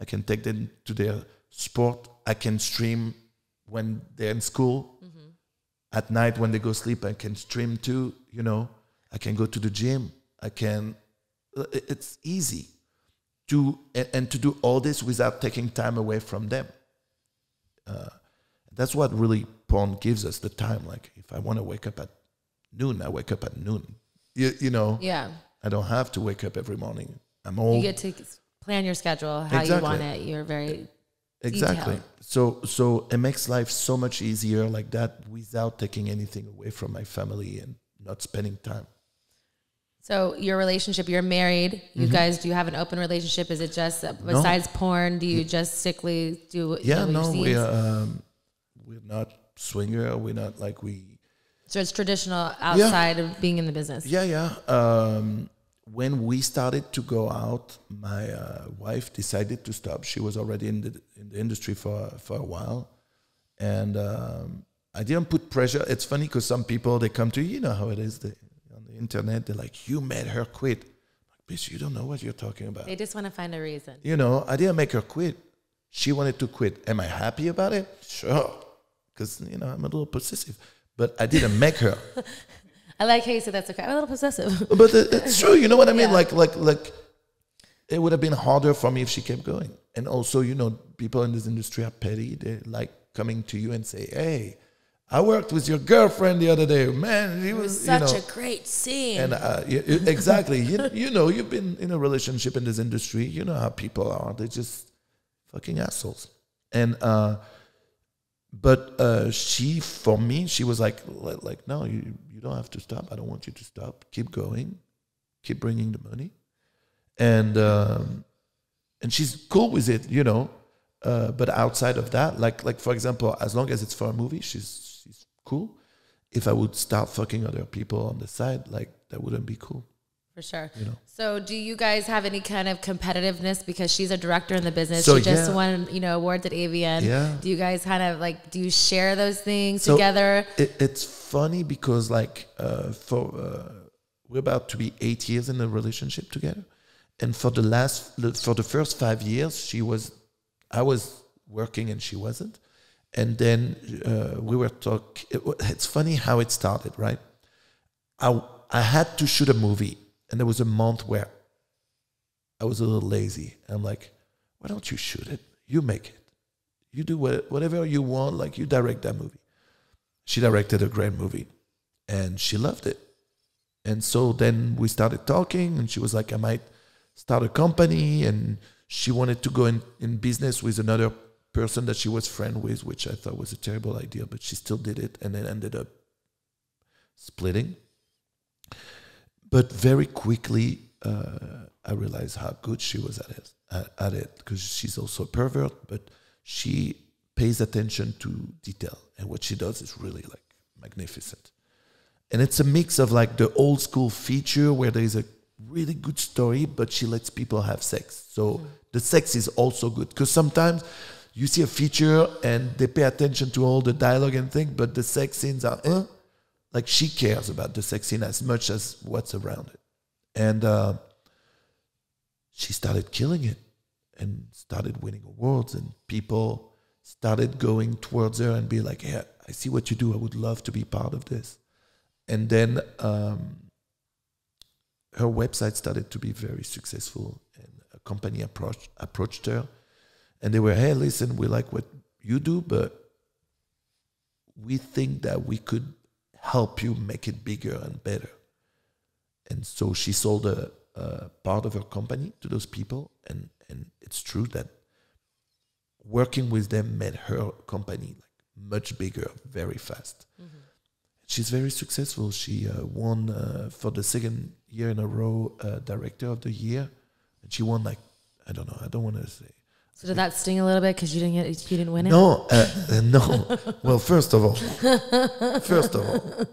I can take them to their sport. I can stream when they're in school. At night when they go sleep, I can stream too. You know, I can go to the gym. I can. uh, It's easy to and, and to do all this without taking time away from them. Uh, that's what really porn gives us the time. Like if I want to wake up at noon, I wake up at noon. You, you know, Yeah, I don't have to wake up every morning. I'm old. you get to plan your schedule how you want it. You're very exactly. detailed. So so it makes life so much easier like that without taking anything away from my family and not spending time. So your relationship, you're married. You Mm-hmm. guys, do you have an open relationship? Is it just uh, besides porn? Do you just strictly do? Yeah, no, we are. Um, we're not swinger. We're not like we. So it's traditional outside of being in the business. Yeah, yeah. Um, when we started to go out, my uh, wife decided to stop. She was already in the in the industry for for a while, and um, I didn't put pressure. It's funny because some people they come to you, you know how it is they, on the internet. They're like, "You made her quit." Like, bitch, you don't know what you're talking about. They just want to find a reason. You know, I didn't make her quit. She wanted to quit. Am I happy about it? Sure, because you know I'm a little possessive, but I didn't make her. I like how you said that's okay. I'm a little possessive. but it- it's true. You know what I mean? Yeah. Like, like, like, it would have been harder for me if she kept going. And also, you know, people in this industry are petty. They like coming to you and say, "Hey, I worked with your girlfriend the other day, man. He was was, you such know." a great scene. and uh, you- you- exactly, you, you know, you've been in a relationship in this industry. You know how people are. They're just fucking assholes. And uh, but uh, she, for me, she was like, like, no, you you don't have to stop. I don't want you to stop. Keep going. Keep bringing the money. And um, and she's cool with it, you know. Uh, but outside of that, like like for example, as long as it's for a movie, she's she's cool. If I would start fucking other people on the side, like that wouldn't be cool. For sure. You know. So, do you guys have any kind of competitiveness because she's a director in the business? So, she just yeah. won, you know, awards at AVN. Yeah. Do you guys kind of like do you share those things So, together? It, it's funny because like uh, for uh, we're about to be eight years in a relationship together, and for the last for the first five years, she was I was working and she wasn't, and then uh, we were talk. It, it's funny how it started, right? I I had to shoot a movie, and there was a month where I was a little lazy. I'm like, why don't you shoot it? You make it. You do whatever you want. Like you direct that movie. She directed a great movie, and she loved it. And so then we started talking, and she was like, I might start a company, and she wanted to go in, in business with another person that she was friend with, which I thought was a terrible idea, but she still did it, and then ended up splitting. But very quickly, uh, I realized how good she was at it, at, it, because she's also a pervert, but she pays attention to detail, and what she does is really like magnificent. And it's a mix of like the old school feature where there is a really good story, but she lets people have sex. So the sex is also good because sometimes you see a feature and they pay attention to all the dialogue and things, but the sex scenes are eh? Like she cares about the sex scene as much as what's around it. And uh, she started killing it and started winning awards, and people started going towards her and be like, "Yeah, I see what you do. I would love to be part of this." And then um, her website started to be very successful, and a company approached her, and they were, "Hey, listen, we like what you do, but we think that we could help you make it bigger and better." And so she sold a, a part of her company to those people, and and it's true that working with them made her company like much bigger very fast. She's very successful. She uh, won uh, for the second year in a row uh, Director of the Year, and she won like I don't know. I don't want to say. So did that sting a little bit because you didn't get you didn't win it? No, uh, no. Well, first of all, first of all,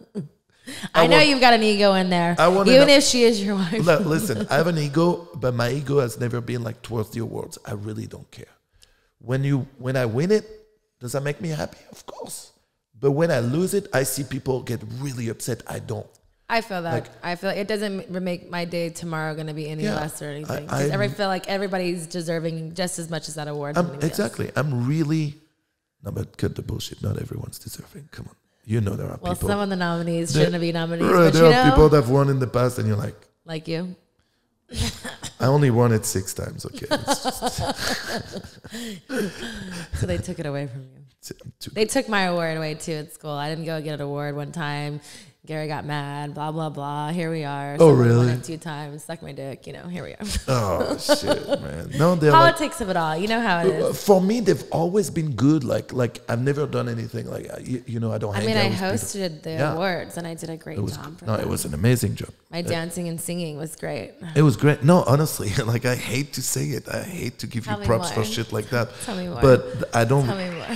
I, know want- you've got an ego in there, I wanna even if she is your wife. Li- listen, I have an ego, but my ego has never been like towards the awards. I really don't care. When you when I win it, does that make me happy? Of course. But when I lose it, I see people get really upset. I don't. I feel that. Like- I feel like it doesn't make my day tomorrow going to be any Yeah, less or I- I'm- I feel like everybody's deserving just as much as that award. I'm, anybody else. exactly. I'm really. No, but cut the bullshit. Not everyone's deserving. Come on. You know there are Well, people. some of the nominees shouldn't be nominees, Right, there are know, people that have won in the past, and you're like, like you. I only won it six times. Okay, So they took it away from you. They took my award away too at school. I didn't go get an award one time. Gary got mad, blah blah blah. Here we are. Oh, really? Two times, suck my dick. You know, here we are. Oh shit, man. No, they're like, Politics of it all. You know how it is. for me, they've always been good. Like, like I've never done anything like, uh, you, you know, I don't. I mean, I with people. hosted the Yeah. awards and I did a great was job. For no, them. it was an amazing job. My dancing and singing was great. It was great. No, honestly, like I hate to say it. I hate to give Tell you props for shit like that. Tell me more. But I don't. Tell me more.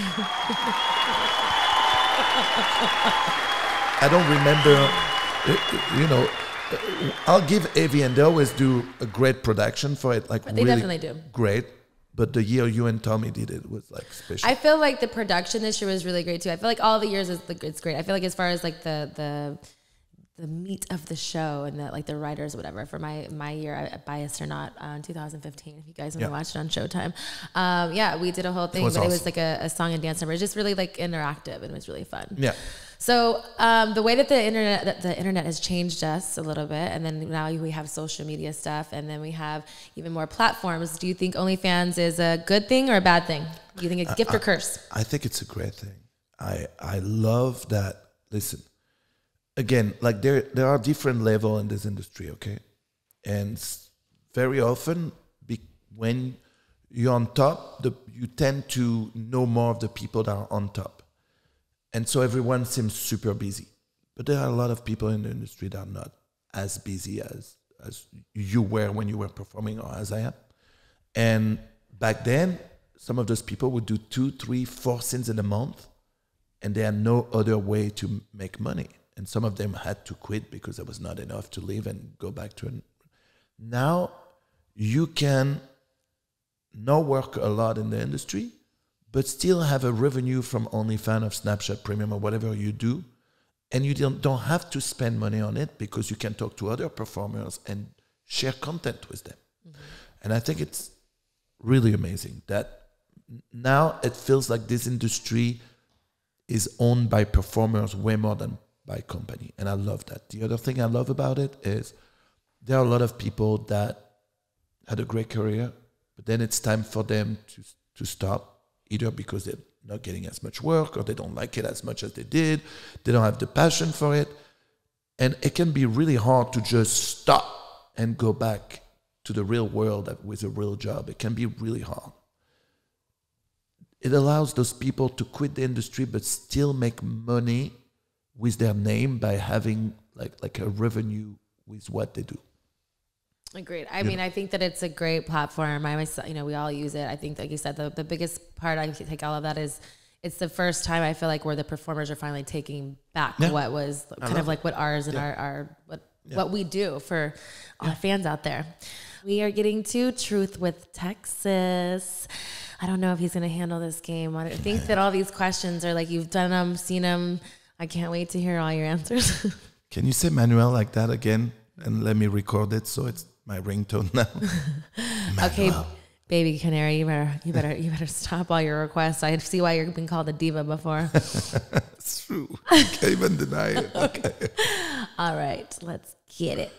I don't remember. uh, You know, uh, I'll give AVN they always do a great production for it. Like They really definitely do. great. But the year you and Tommy did it was like special. I feel like the production this year was really great too. I feel like all the years is the, it's great. I feel like as far as like the the the meat of the show and the like the writers or whatever for my my year I- biased or not uh, 2015 if you guys want Yeah. to watch it on showtime um yeah we did a whole thing was but it was like a, a song and dance number it was just really like interactive and it was really fun yeah. So um, the way that the internet that the internet has changed us a little bit, and then now we have social media stuff, and then we have even more platforms. Do you think OnlyFans is a good thing or a bad thing? Do you think it's a gift or curse? I think it's a great thing. I I love that. Listen, again, like there there are different level in this industry, okay, and very often be, when you're on top, the you tend to know more of the people that are on top, and so everyone seems super busy. But there are a lot of people in the industry that are not as busy as as you were when you were performing, or as I am. And back then, some of those people would do two, three, four scenes in a month, and they had no other way to make money. And some of them had to quit because there was not enough to live and go back to. An, now, you can not work a lot in the industry, but still have a revenue from OnlyFans of Snapchat Premium or whatever you do, and you don't don't have to spend money on it because you can talk to other performers and share content with them. Mm-hmm. And I think it's really amazing that now it feels like this industry is owned by performers way more than by company. And i love that. The other thing i love about it is there are a lot of people that had a great career but then it's time for them to to stop either because they're not getting as much work or they don't like it as much as they did they don't have the passion for it and it can be really hard to just stop and go back to the real world with a real job. It can be really hard. It allows those people to quit the industry but still make money with their name by having like like a revenue with what they do. Agreed. I mean, I think that it's a great platform. I myself, you know, we all use it. I think, like you said, the, the biggest part I take all of that is it's the first time I feel like where the performers are finally taking back Yeah. what was kind of like what ours and our, our what what we do for our fans out there. We are getting to Truth with Texas. I don't know if he's going to handle this game. I think that all these questions are like you've done them, seen them. I can't wait to hear all your answers. Can you say Manuel like that again and let me record it so it's my ringtone now? Okay, baby canary, you better you better you better stop all your requests. I see why you've been called a diva before. It's true. I can't even deny it. Okay. all right, let's get it.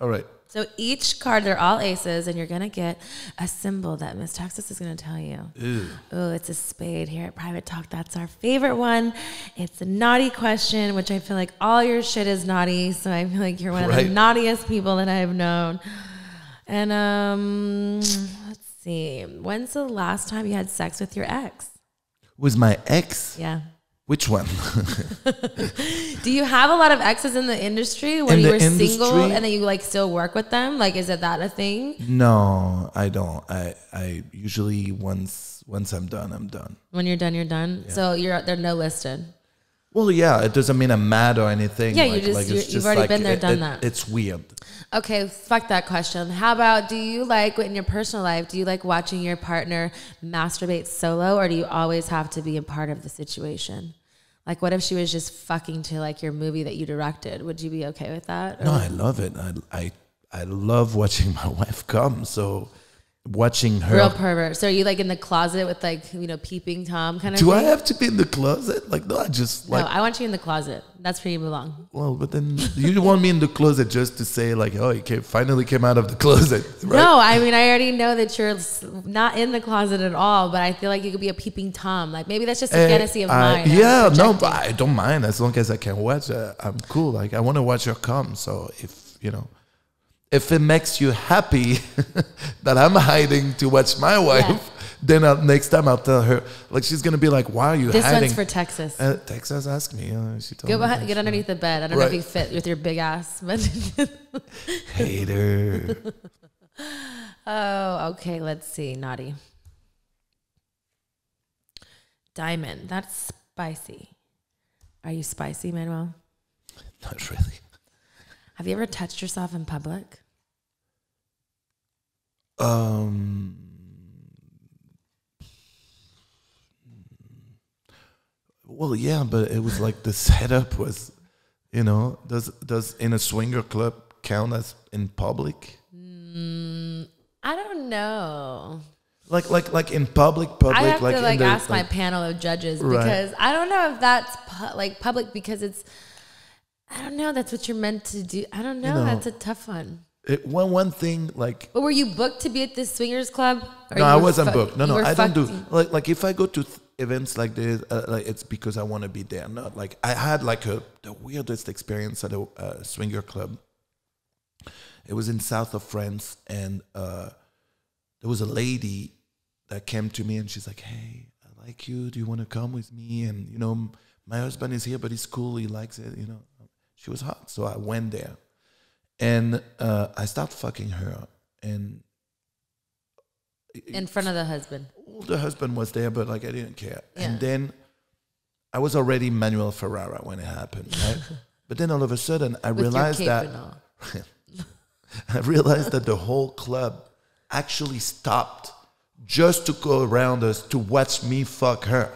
All right. So each card, they're all aces, and you're gonna get a symbol that Miss Texas is gonna tell you. Oh, it's a spade here at Private Talk. That's our favorite one. It's a naughty question, which I feel like all your shit is naughty. So I feel like you're one of the naughtiest people that I've known. And um, let's see. When's the last time you had sex with your ex? With my ex, Yeah. which one? Do you have a lot of exes in the industry when In you were single and then you like still work with them? Like, is it that a thing? no, I don't. I I usually once once I'm done, I'm done. When you're done, you're done. So you're they're no listed. Well, yeah, it doesn't mean I'm mad or anything. Yeah, you just- it's you're- you've already been there, it- done it- that. It's weird. Okay, fuck that question. How about do you like in your personal life? Do you like watching your partner masturbate solo, or do you always have to be a part of the situation? Like, what if she was just fucking to like your movie that you directed? Would you be okay with that? No, I love it. I I I love watching my wife come. So watching her. Real pervert. So are you like in the closet with like you know peeping tom kind of? Do thing? I have to be in the closet? Like, no, I just like. no, I want you in the closet. That's where you belong. well, but then you want me in the closet just to say like, oh, he came, finally came out of the closet, right? No, I mean I already know that you're not in the closet at all, but I feel like you could be a peeping tom. Like maybe that's just a Eh, fantasy of I- mine. Yeah, no, but I don't mind as long as I can watch. Uh, I'm cool. Like I want to watch her come. So if you know, if it makes you happy that I'm hiding to watch my wife, then I'll, next time I'll tell her. Like she's gonna be like, "Why are you This hiding?" one's for Texas. uh, Texas asked me. Uh, she told Go me. behind, that get underneath the bed. I don't know if you fit with your big ass, but Hater. oh, okay. Let's see, naughty. Diamond. That's spicy. Are you spicy, Manuel? Not really. Have you ever touched yourself in public? Um. Well, yeah, but it was like the setup was, you know, does does in a swinger club count as in public? I don't know. Like like like in public, public, I have like to like the, ask my like- panel of judges Right. because I don't know if that's pu- like public because it's. I don't know. That's what you're meant to do. I don't know. know, that's a tough one. It, one one thing like But were you booked to be at this swingers club? No, I wasn't booked. No, no, I don't do like like if I go to th- events like this, uh, like it's because I want to be there. Not like I had like a the weirdest experience at a uh, swinger club. It was in south of France, and uh, there was a lady that came to me, and she's like, "Hey, I like you. Do you want to come with me?" And you know, my husband is here, but he's cool. He likes it. You know, she was hot, so I went there, and uh, I start fucking her, and in front of the husband. the husband was there, but like I didn't care. Yeah. And then I was already Manuel Ferrara when it happened, right? but then all of a sudden I With realized that. I realized that the whole club actually stopped just to go around us to watch me fuck her.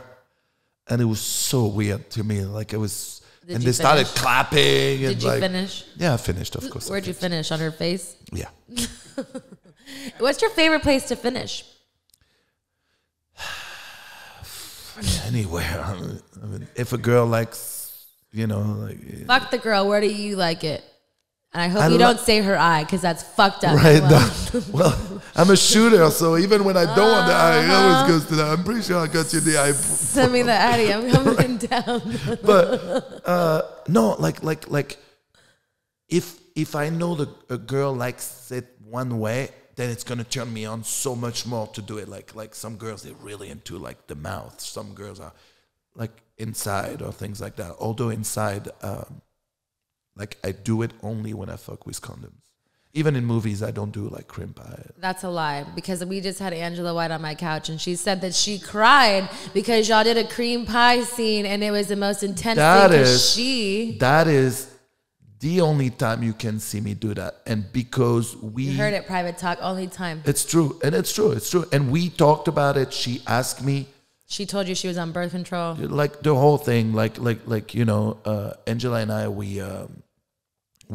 And it was so weird to me. Like it was Did and they started finish? clapping and Did you like finish? Yeah, I finished of course. Where'd you finish? On her face? Yeah. What's your favorite place to finish? Anywhere. I mean, if a girl likes, you know, like Fuck the girl. Where do you like it? And I hope I you don't say her eye because that's fucked up. Right. Well, no. well, I'm a shooter, so even when I don't want the eye, it Uh-huh. always goes to that. I'm pretty sure I got you the eye. Send me the Addy. I'm coming down. But uh, no, like like like if if I know the a girl likes it one way, then it's gonna turn me on so much more to do it. Like like some girls they're really into like the mouth. Some girls are like inside or things like that. Although inside, um, like I do it only when I fuck with condoms. Even in movies, I don't do like cream pie. That's a lie because we just had Angela White on my couch and she said that she cried because y'all did a cream pie scene and it was the most intense That thing is- she That is the only time you can see me do that, and because we you heard it private talk only time. It's true, and it's true, it's true. And we talked about it. She asked me She told you she was on birth control. like the whole thing, like like like you know, uh, Angela and I we um,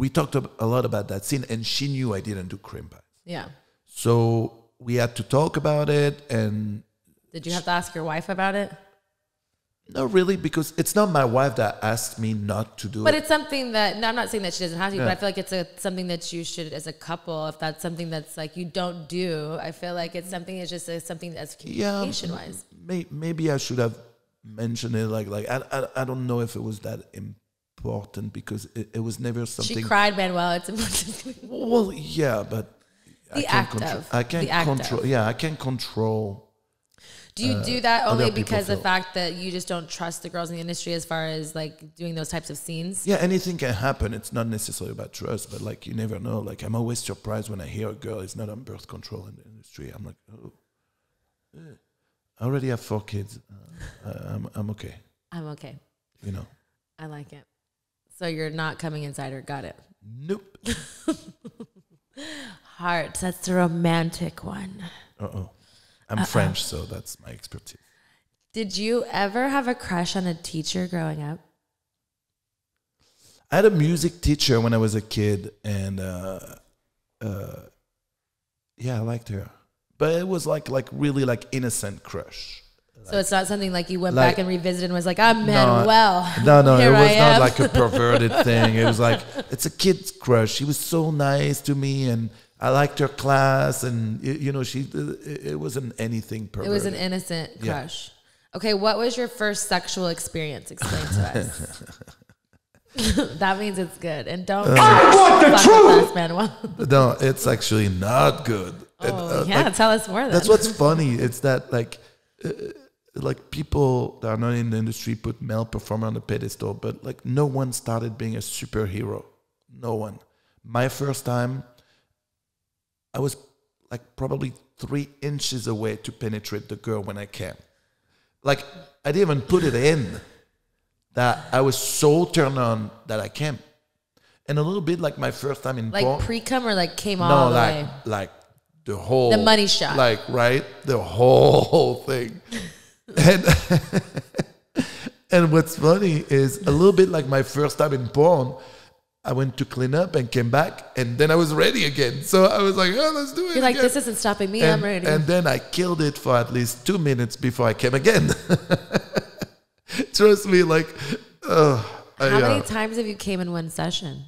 we talked a lot about that scene, and she knew I didn't do cream pies, Yeah. so we had to talk about it, and Did you have to ask your wife about it? not really because it's not my wife that asked me not to do But it. But it's something that no, I'm not saying that she doesn't have to, but I feel like it's a something that you should, as a couple, if that's something that's like you don't do, I feel like it's something that's just a, something that's Yeah, communication wise. May, maybe I should have mentioned it. Like like I, I I don't know if it was that important because it, it was never something. She cried, Manuel. It's important. Well, yeah, but I The can't act control. of. I can't The act of. control. Yeah, I can't control. Do you do that Uh, only because the fact that you just don't trust the girls in the industry as far as like doing those types of scenes? Yeah, anything can happen. It's not necessarily about trust, but like you never know. Like I'm always surprised when I hear a girl is not on birth control in the industry. I'm like, oh, eh. I already have four kids. Uh, I'm I'm okay. I'm okay. You know. I like it. So you're not coming inside her. Got it. Nope. Hearts. That's the romantic one. Uh oh. I'm French, so that's my expertise. Did you ever have a crush on a teacher growing up? I had a music teacher when I was a kid, and uh, uh, yeah, I liked her. but it was like like really like innocent crush. So it's not something like you went Like- back and revisited and was like, I'm Manuel. No, no, it was I not am. like a perverted thing. It was like it's a kid's crush. She was so nice to me, and I liked her class, and y- you know, she. It, it wasn't anything perverted. It was an innocent Yeah. crush. Okay, what was your first sexual experience? Explain to us. that means it's good. And don't I want the truth. us, Manuel. no, it's actually not good. And, Oh, uh, yeah, like, tell us more then. that's what's funny. It's that like, uh, like people that are not in the industry put male performer on the pedestal, but like no one started being a superhero. No one. My first time, I was like probably three inches away to penetrate the girl when I came. Like I didn't even put it in. That I was so turned on that I came. And a little bit like my first time in like porn. pre cum or like came No, all the like way? like the whole The money shot. Like right, the whole thing. And and what's funny is a little bit like my first time in porn. I went to clean up and came back, and then I was ready again. So I was like, "Oh, let's do it." You're like, again. this isn't stopping me. and, I'm ready. and then I killed it for at least two minutes before I came again. Trust me, like, uh, I, How uh, many times have you came in one session?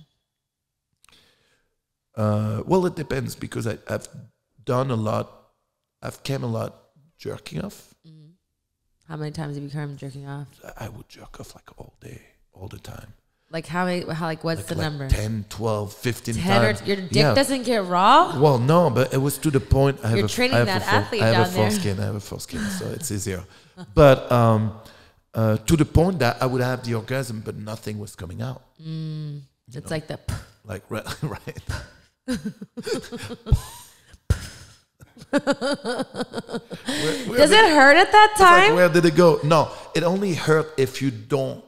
Uh, well, it depends because I, I've done a lot. I've came a lot jerking off. How many times have you come jerking off? I- would jerk off like all day, all the time. Like how many? How like what's Like, the like number? 10, 12, 15 Ten or your dick Yeah. doesn't get raw. Well, no, but it was to the point. I have You're a, training I have that a athlete I have down a there. foreskin. I have a foreskin, so it's easier. But um, uh, to the point that I would have the orgasm, but nothing was coming out. It's like the. Like right, right. Where- where Does did- it hurt at that It's like, time? where did it go? No, it only hurt if you don't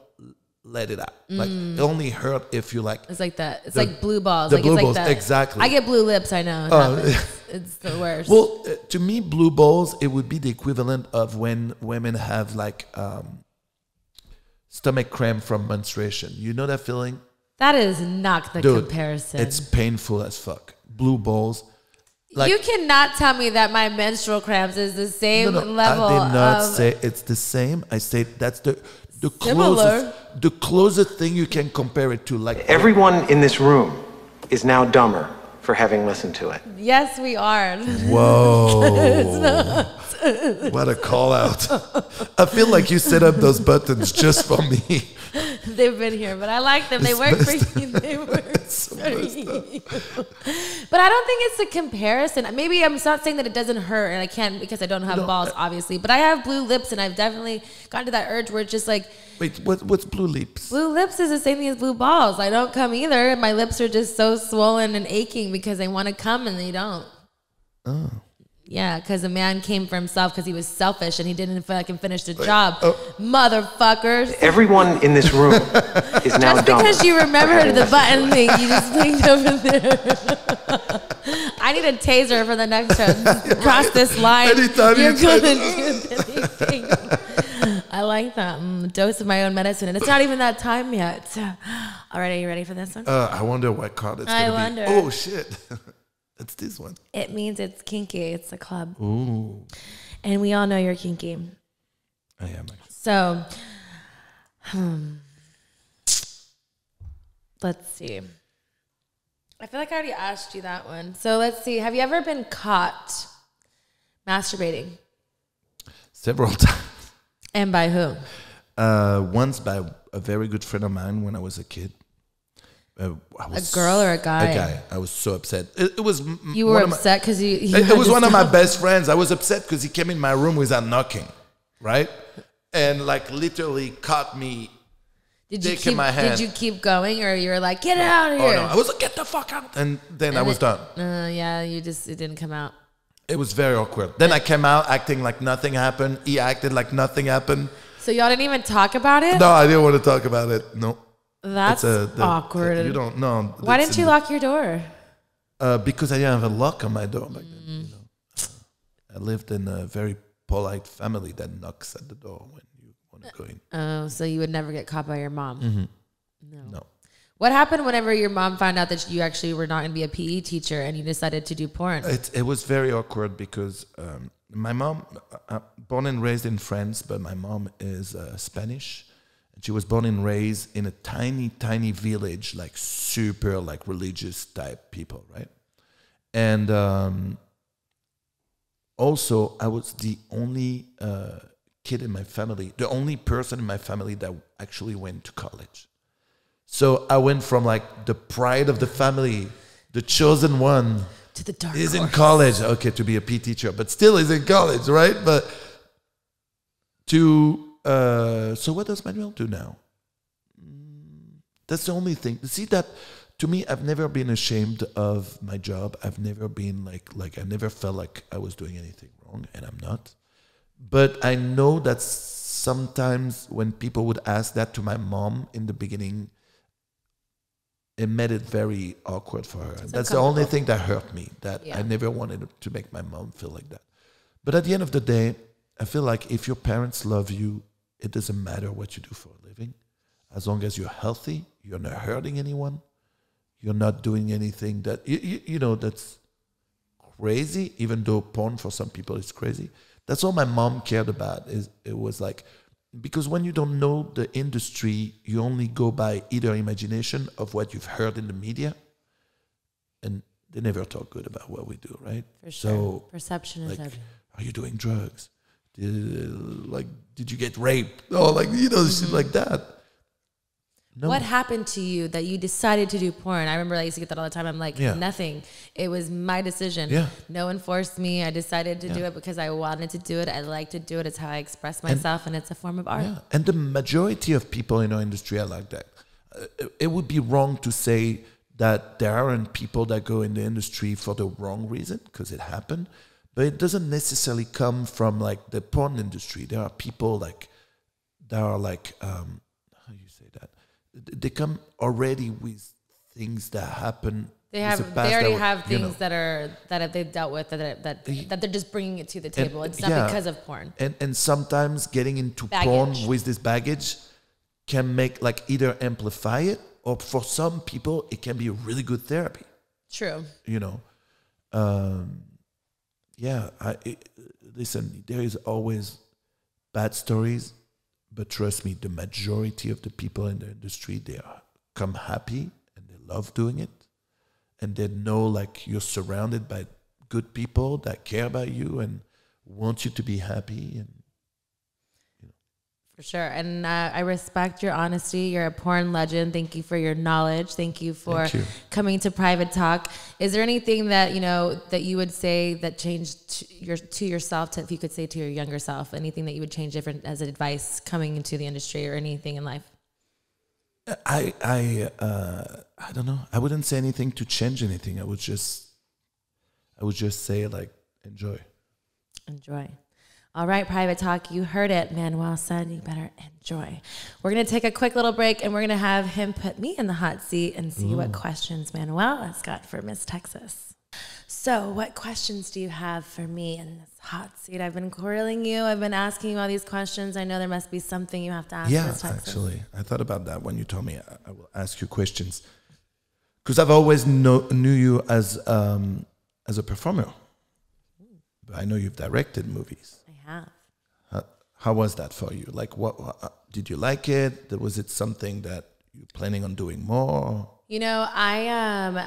let it out. Like Mm. it only hurt if you like. It's like that. It's The- like blue balls. the like blue like balls, that. exactly. I get blue lips. I know. It Oh, it's the worst. Well, uh, to me, blue balls it would be the equivalent of when women have like um, stomach cramp from menstruation. You know that feeling? that is not the Dude, comparison. It's painful as fuck. Blue balls. Like you cannot tell me that my menstrual cramps is the same no, no, level I did not of. say it's the same. I say that's the the Similar. closest the closest thing you can compare it to. Like Everyone in this room is now dumber for having listened to it. yes, we are. Whoa. What a call out. I feel like you set up those buttons just for me. They've been here, but I like them. They It's work for you. They work so for you. But I don't think it's a comparison. Maybe I'm not saying that it doesn't hurt, and I can't because I don't have balls, obviously. But I have blue lips, and I've definitely gotten to that urge where it's just like Wait, what, what's blue lips? blue lips is the same thing as blue balls. I don't come either. My lips are just so swollen and aching because they want to come and they don't. Oh. Yeah, because a man came for himself because he was selfish and he didn't fucking finish the job. oh. Motherfuckers. Everyone in this room is now Just dumber. because you remembered the button thing, you just blinked over there. I need a taser for the next one. Cross this line. Anytime you you're gonna do anything. I like that. Mm, dose of my own medicine. And it's not even that time yet. All right, are you ready for this one? Uh, I wonder what card it's gonna wonder. be. Oh shit, it's this one. It means it's kinky. It's a club. Ooh, And we all know you're kinky. I am. Actually. So, hmm. let's see. I feel like I already asked you that one. So let's see. Have you ever been caught masturbating? Several times. And by who? Uh, once by a very good friend of mine when I was a kid. Uh, I A was girl or a guy? A guy. I was so upset. It, it was. You were upset because you. you It, it was one of my best friends. I was upset because he came in my room without knocking, right? And like literally caught me. Did you keep? my hand. Did you keep going, or you were like, "Get out of here"? Oh here"? no! I was like, get the fuck out, and then I was it- done. Uh, yeah, you just it didn't come out. It was very awkward. Then I came out acting like nothing happened. He acted like nothing happened. So y'all didn't even talk about it. No, I didn't want to talk about it. No, That's uh, the- awkward. You don't know. Why didn't you lock your door? Uh, because I didn't have a lock on my door back then. Mm. You know, I lived in a very polite family that knocks at the door when you want to go in. Oh, so you would never get caught by your mom. Mm-hmm. No. No. What happened whenever your mom found out that you actually were not going to be a PE teacher and you decided to do porn? It, it was very awkward because um, my mom, uh, uh, born and raised in France, but my mom is uh, Spanish. She was born and raised in a tiny, tiny village, like super, like religious type people, right? And um, also, I was the only uh, kid in my family, the only person in my family that actually went to college. So I went from like the pride of the family, the chosen one, to the dark. is in college. Okay, to be a P teacher, but still is in college, right? But to uh, so what does Manuel do now? That's the only thing. See that to me, I've never been ashamed of my job. I've never been like like I never felt like I was doing anything wrong, and I'm not. But I know that sometimes when people would ask that to my mom in the beginning, it made it very awkward for her. That's the only thing that hurt me. That Yeah. I never wanted to make my mom feel like that. But at the end of the day, I feel like if your parents love you, it doesn't matter what you do for a living. As long as you're healthy, you're not hurting anyone, you're not doing anything that you, you, you know that's crazy. Even though porn for some people is crazy, that's all my mom cared about. Is it was like because when you don't know the industry, you only go by either imagination of what you've heard in the media, and they never talk good about what we do, right? For sure. So Perception is everything. are you doing drugs? Did, like, did you get raped? Oh, like you know, shit like that. No, What happened to you that you decided to do porn? I remember I used to get that all the time. I'm like, Yeah. nothing. It was my decision. Yeah. No one forced me. I decided to do it because I wanted to do it. I like to do it. It's how I express myself, and, it's a form of art. Yeah, and the majority of people in our industry are like that. Uh, it would be wrong to say that there aren't people that go in the industry for the wrong reason because it happened, but it doesn't necessarily come from like the porn industry. There are people like that are like um, how you say that they come already with things that happen. They have. the They already were- have things know. that are that they've dealt with that that that they're just bringing it to the table. And- it's not yeah. because of porn. and and sometimes getting into Baggage. porn with this baggage can make like either amplify it or for some people it can be a really good therapy True. you know um yeah i it, listen there is always bad stories but trust me the majority of the people in the industry they are come happy and they love doing it. And they know like you're surrounded by good people that care about you and want you to be happy and For sure. And uh, I respect your honesty. You're a porn legend. Thank you for your knowledge. Thank you for Thank you. coming to Private Talk. Is there anything that, you know, that you would say that changed to, your, to yourself, to, if you could say to your younger self, anything that you would change different as advice coming into the industry or anything in life? I I uh, I don't know. I wouldn't say anything to change anything. I would just I would just say like enjoy. Enjoy. All right, Private Talk, you heard it. Manuel said you better enjoy. We're going to take a quick little break and we're going to have him put me in the hot seat and see what questions Manuel has got for Miss Texas. So, what questions do you have for me in this hot seat? I've been grilling you. I've been asking you all these questions. I know there must be something you have to ask yeah, Texas. actually, I thought about that when you told me I, I will ask you questions because I've always know, knew you as um, as a performer, but I know you've directed movies. Have. How, how was that for you? Like, what uh, did you like it? Was it something that you're planning on doing more? You know, I um,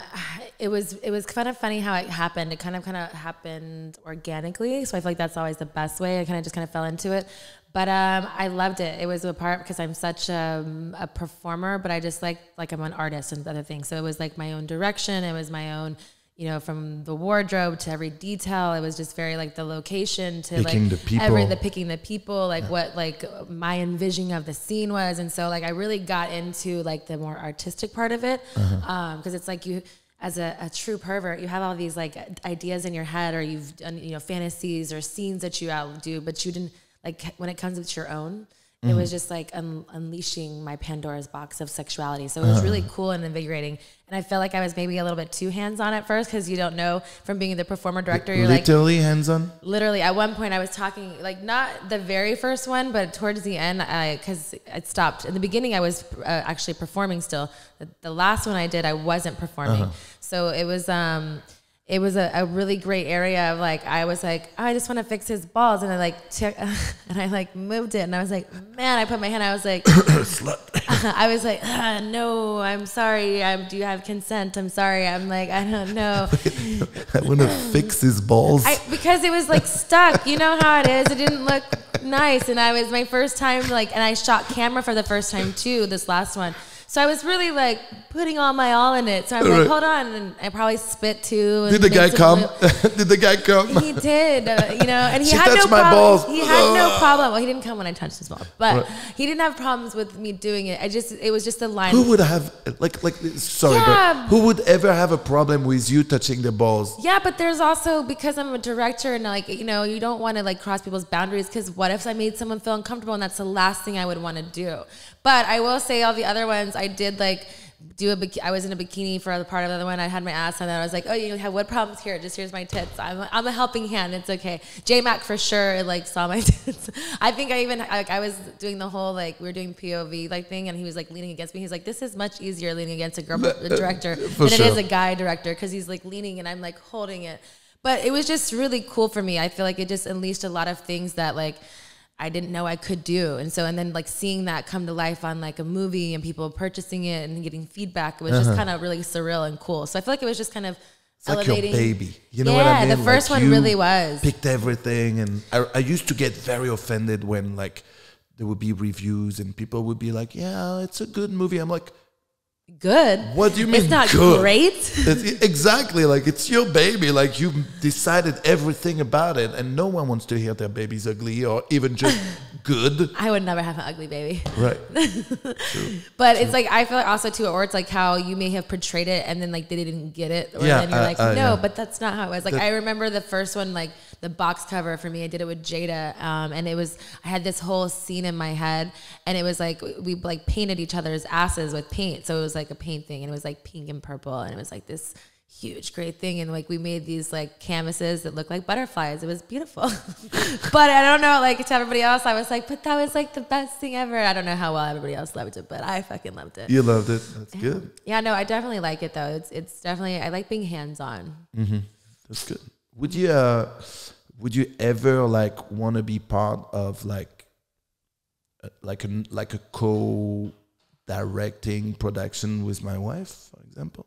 it was it was kind of funny how it happened. It kind of kind of happened organically, so I feel like that's always the best way. I kind of just kind of fell into it, but um, I loved it. It was a part because I'm such um, a performer, but I just like like I'm an artist and other things. So it was like my own direction. It was my own. You know, from the wardrobe to every detail, it was just very like the location to Picking like the people. every the picking the people, like what like my envisioning of the scene was, and so like I really got into like the more artistic part of it, uh-huh. um, because it's like you as a, a true pervert, you have all these like ideas in your head, or you've done you know fantasies or scenes that you outdo, but you didn't like when it comes with your own. It was just like un- unleashing my Pandora's box of sexuality. So it was really cool and invigorating. And I felt like I was maybe a little bit too hands on at first because you don't know from being the performer director. You're like, Literally hands on. literally at one point I was talking like not the very first one, but towards the end, I because it stopped. In the beginning, I was uh, actually performing still. The, the last one I did, I wasn't performing. So it was um. It was a, a really great area of like I was like "Oh, I just want to fix his balls and I like took and I like moved it and I was like man I put my hand I was like Slut. I was like ah, no I'm sorry I'm do you have consent I'm sorry I'm like I don't know I want to fix his balls. I, because it was like stuck. You know how it is. It didn't look nice, and I was my first time like, and I shot camera for the first time too. This last one, so I was really like putting all my all in it. So I'm like, hold on, and I probably spit too. Did the guy come? Did the guy come? He did, uh, you know, and he had no problem. balls. He had no problem. Well, he didn't come when I touched his balls, but Right. he didn't have problems with me doing it. I just, it was just the line. Who would have like like sorry, Yeah. but who would ever have a problem with you touching the balls? Yeah, but there's also because I'm a director and like you know you don't want to like cross people's boundaries because what if I made someone feel uncomfortable and that's the last thing I would want to do. But I will say all the other ones I did like do a I was in a bikini for the part of the other one. I had my ass on that. I was like, oh, you have what problems here? Just here's my tits. I'm a, I'm a helping hand. It's okay. J Mac for sure like saw my tits. I think I even like I was doing the whole like we were doing POV like thing and he was like leaning against me. He's like, this is much easier leaning against a girl the uh, director than it is a guy director because he's like leaning and I'm like holding it. But it was just really cool for me. I feel like it just unleashed a lot of things that like I didn't know I could do. And so and then like seeing that come to life on like a movie and people purchasing it and getting feedback, it was just uh-huh. kind of really surreal and cool. So I feel like it was just kind of It's like your elevating. baby. You know yeah, what I mean? Yeah, the first Like, one really was. Picked everything, and I, I used to get very offended when like there would be reviews and people would be like, "Yeah, it's a good movie." I'm like, Good. What do you mean It's not good? great. It's- exactly like it's your baby like you decided everything about it and no one wants to hear their baby's ugly or even just good I would never have an ugly baby. right True. But it's like I feel like also too, or it's like how you may have portrayed it and then like they didn't get it, or Yeah, then you're uh, like, uh, no, yeah. but that's not how it was. Like That- I remember the first one, like the box cover for me, I did it with Jada, um, and it was I had this whole scene in my head, and it was like we like painted each other's asses with paint, so it was like a paint thing, and it was like pink and purple, and it was like this huge great thing. And like we made these like canvases that looked like butterflies. It was beautiful. But i don't know like to everybody else i was like but that was like the best thing ever. I don't know how well everybody else loved it but i fucking loved it. You loved it. That's good. Yeah no i definitely like it though. It's it's definitely i like being hands-on. Mm-hmm. that's good. Would you uh would you ever like want to be part of like uh, like a like a co directing production with my wife for example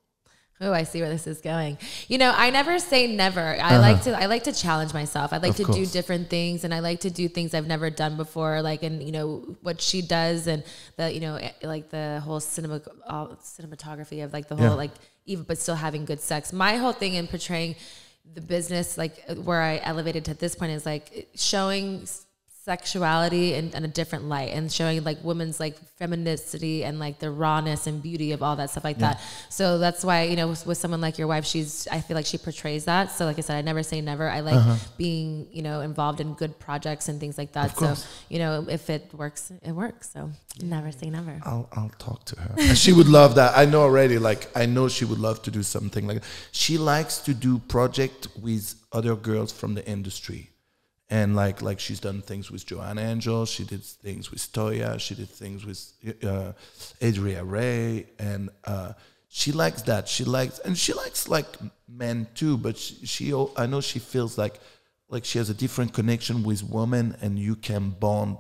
Oh, I see where this is going. You know, I never say never. I like to I like to challenge myself. I like. Of to do different things and I like to do things I've never done before like and you know what she does and the you know eh, like the whole cinema all cinematography of like the whole Yeah. like even but still having good sex. My whole thing in portraying the business like where I elevated to this point is like showing sexuality in, in a different light and showing like women's like femininity and like the rawness and beauty of all that stuff like that. So that's why, you know, with, with someone like your wife, she's, I feel like she portrays that. So like I said, I never say never. I like uh-huh. being, you know, involved in good projects and things like that. So, you know, if it works, it works. So never say never. I'll I'll talk to her. And she would love that. I know already. Like I know she would love to do something like. She likes to do project with other girls from the industry, and like like she's done things with Joanna Angel. She did things with Toya. She did things with uh, Adria Rae, and uh, she likes that. She likes and she likes like men too. But she, she I know she feels like like she has a different connection with women, and you can bond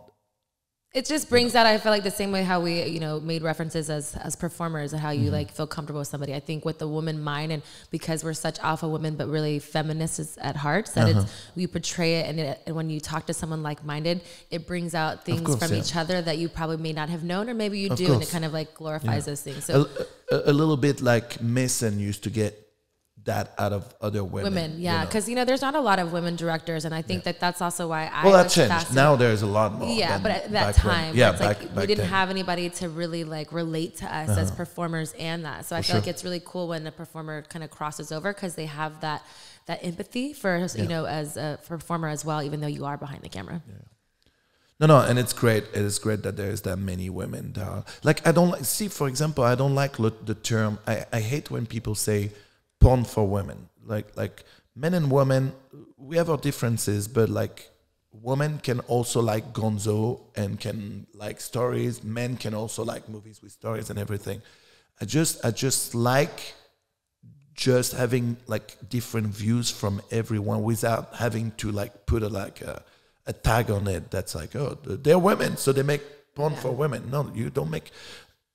It just brings out, I feel like the same way how we, you know, made references as as performers and how you mm-hmm. like feel comfortable with somebody. I think with the woman mind and because we're such alpha women, but really feminists at heart, that it's uh-huh. we portray it and, it and when you talk to someone like minded, it brings out things course, from yeah. each other that you probably may not have known or maybe you Of do, and it kind of like glorifies those things. So a, a, a little bit like Mason used to get that out of other women. women, yeah, because you know there's not a lot of women directors, and I think that that's also why I well, that changed. fascinated- Now there's a lot more. Yeah, but at that back when. time, yeah, it's back, like back we didn't then. Uh-huh. have anybody to really like relate to us as performers and that. So I feel like it's really cool when the performer kind of crosses over because they have that that empathy for you know as a performer as well, even though you are behind the camera. Yeah. No, no, and it's great. It is great that there's that many women there. Like I don't like see, for example, I don't like the term. I, I hate when people say porn for women. Like like men and women, we have our differences, but like women can also like Gonzo and can like stories. Men can also like movies with stories and everything. I just I just like just having like different views from everyone without having to like put a like a, a tag on it that's like oh they're women so they make porn for women no you don't make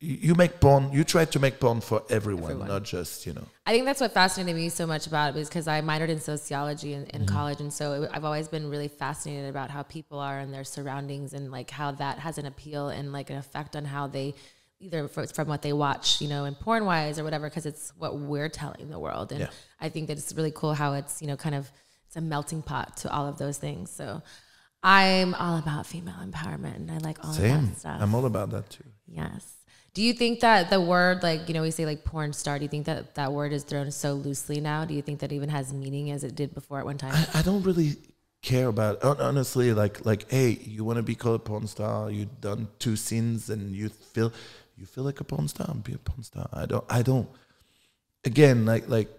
you make porn you try to make porn for everyone, not just you know I think that's what fascinated me so much about it was because I minored in sociology in, in mm-hmm. college, and so it, I've always been really fascinated about how people are and their surroundings, and like how that has an appeal and like an effect on how they either fr- from what they watch, you know, in porn wise or whatever, because it's what we're telling the world, and Yeah. I think that it's really cool how it's you know kind of it's a melting pot to all of those things. So I'm all about female empowerment, and I like all of that stuff. i'm all about that too Yes. Do you think that the word, like, you know, we say like porn star, do you think that that word is thrown so loosely now? Do you think that even has meaning as it did before at one time? I, I don't really care about hon- honestly like like hey you want to be called a porn star you've done two scenes and you feel you feel like a porn star be a porn star i don't i don't again like like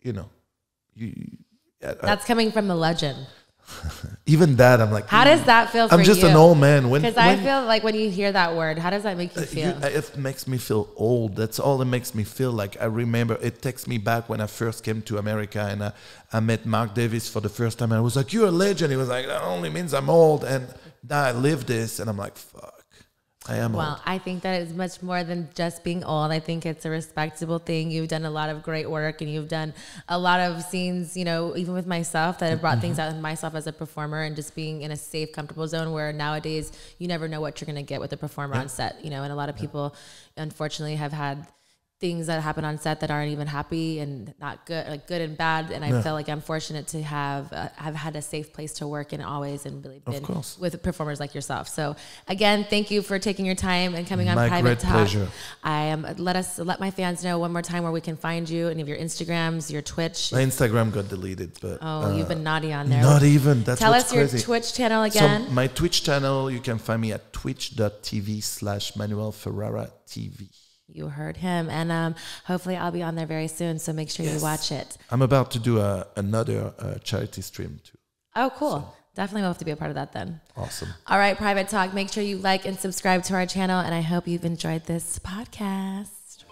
you know you I- I- That's coming from the legend. even that i'm like How does that feel i'm just you? an old man when, Because I feel like when you hear that word, how does that make you uh, you- feel? Uh, it makes me feel old. That's all it makes me feel like. I remember it takes me back when I first came to America and I, I met Mark Davis for the first time. And I was like, "You're a legend." He was like, "That only means I'm old." And now I live this, and I'm like, "Fuck, I am Well, old." I think that it's much more than just being old. I think it's a respectable thing. You've done a lot of great work and you've done a lot of scenes, you know, even with myself that have brought mm-hmm. things out in myself as a performer and just being in a safe, comfortable zone where nowadays you never know what you're going to get with a performer on set, you know, and a lot of people unfortunately have had things that happen on set that aren't even happy and not good, like good and bad. And I feel like I'm fortunate to have uh, have had a safe place to work in always and really been with performers like yourself. So again, thank you for taking your time and coming on My Private great Talk. pleasure. I am. let us let my fans know one more time where we can find you, any of your Instagrams, your Twitch. My Instagram got deleted, but Oh, uh, you've been naughty on there. not even. That's Tell us your crazy. Twitch channel So again. my Twitch channel, you can find me at twitch.tv slash Manuel Ferrara TV. You heard him, and um, hopefully I'll be on there very soon. So make sure you watch it. I'm about to do a, another uh, charity stream too. Oh, cool. Definitely will have to be a part of that then. Awesome. All right, Private Talk. Make sure you like and subscribe to our channel, and I hope you've enjoyed this podcast.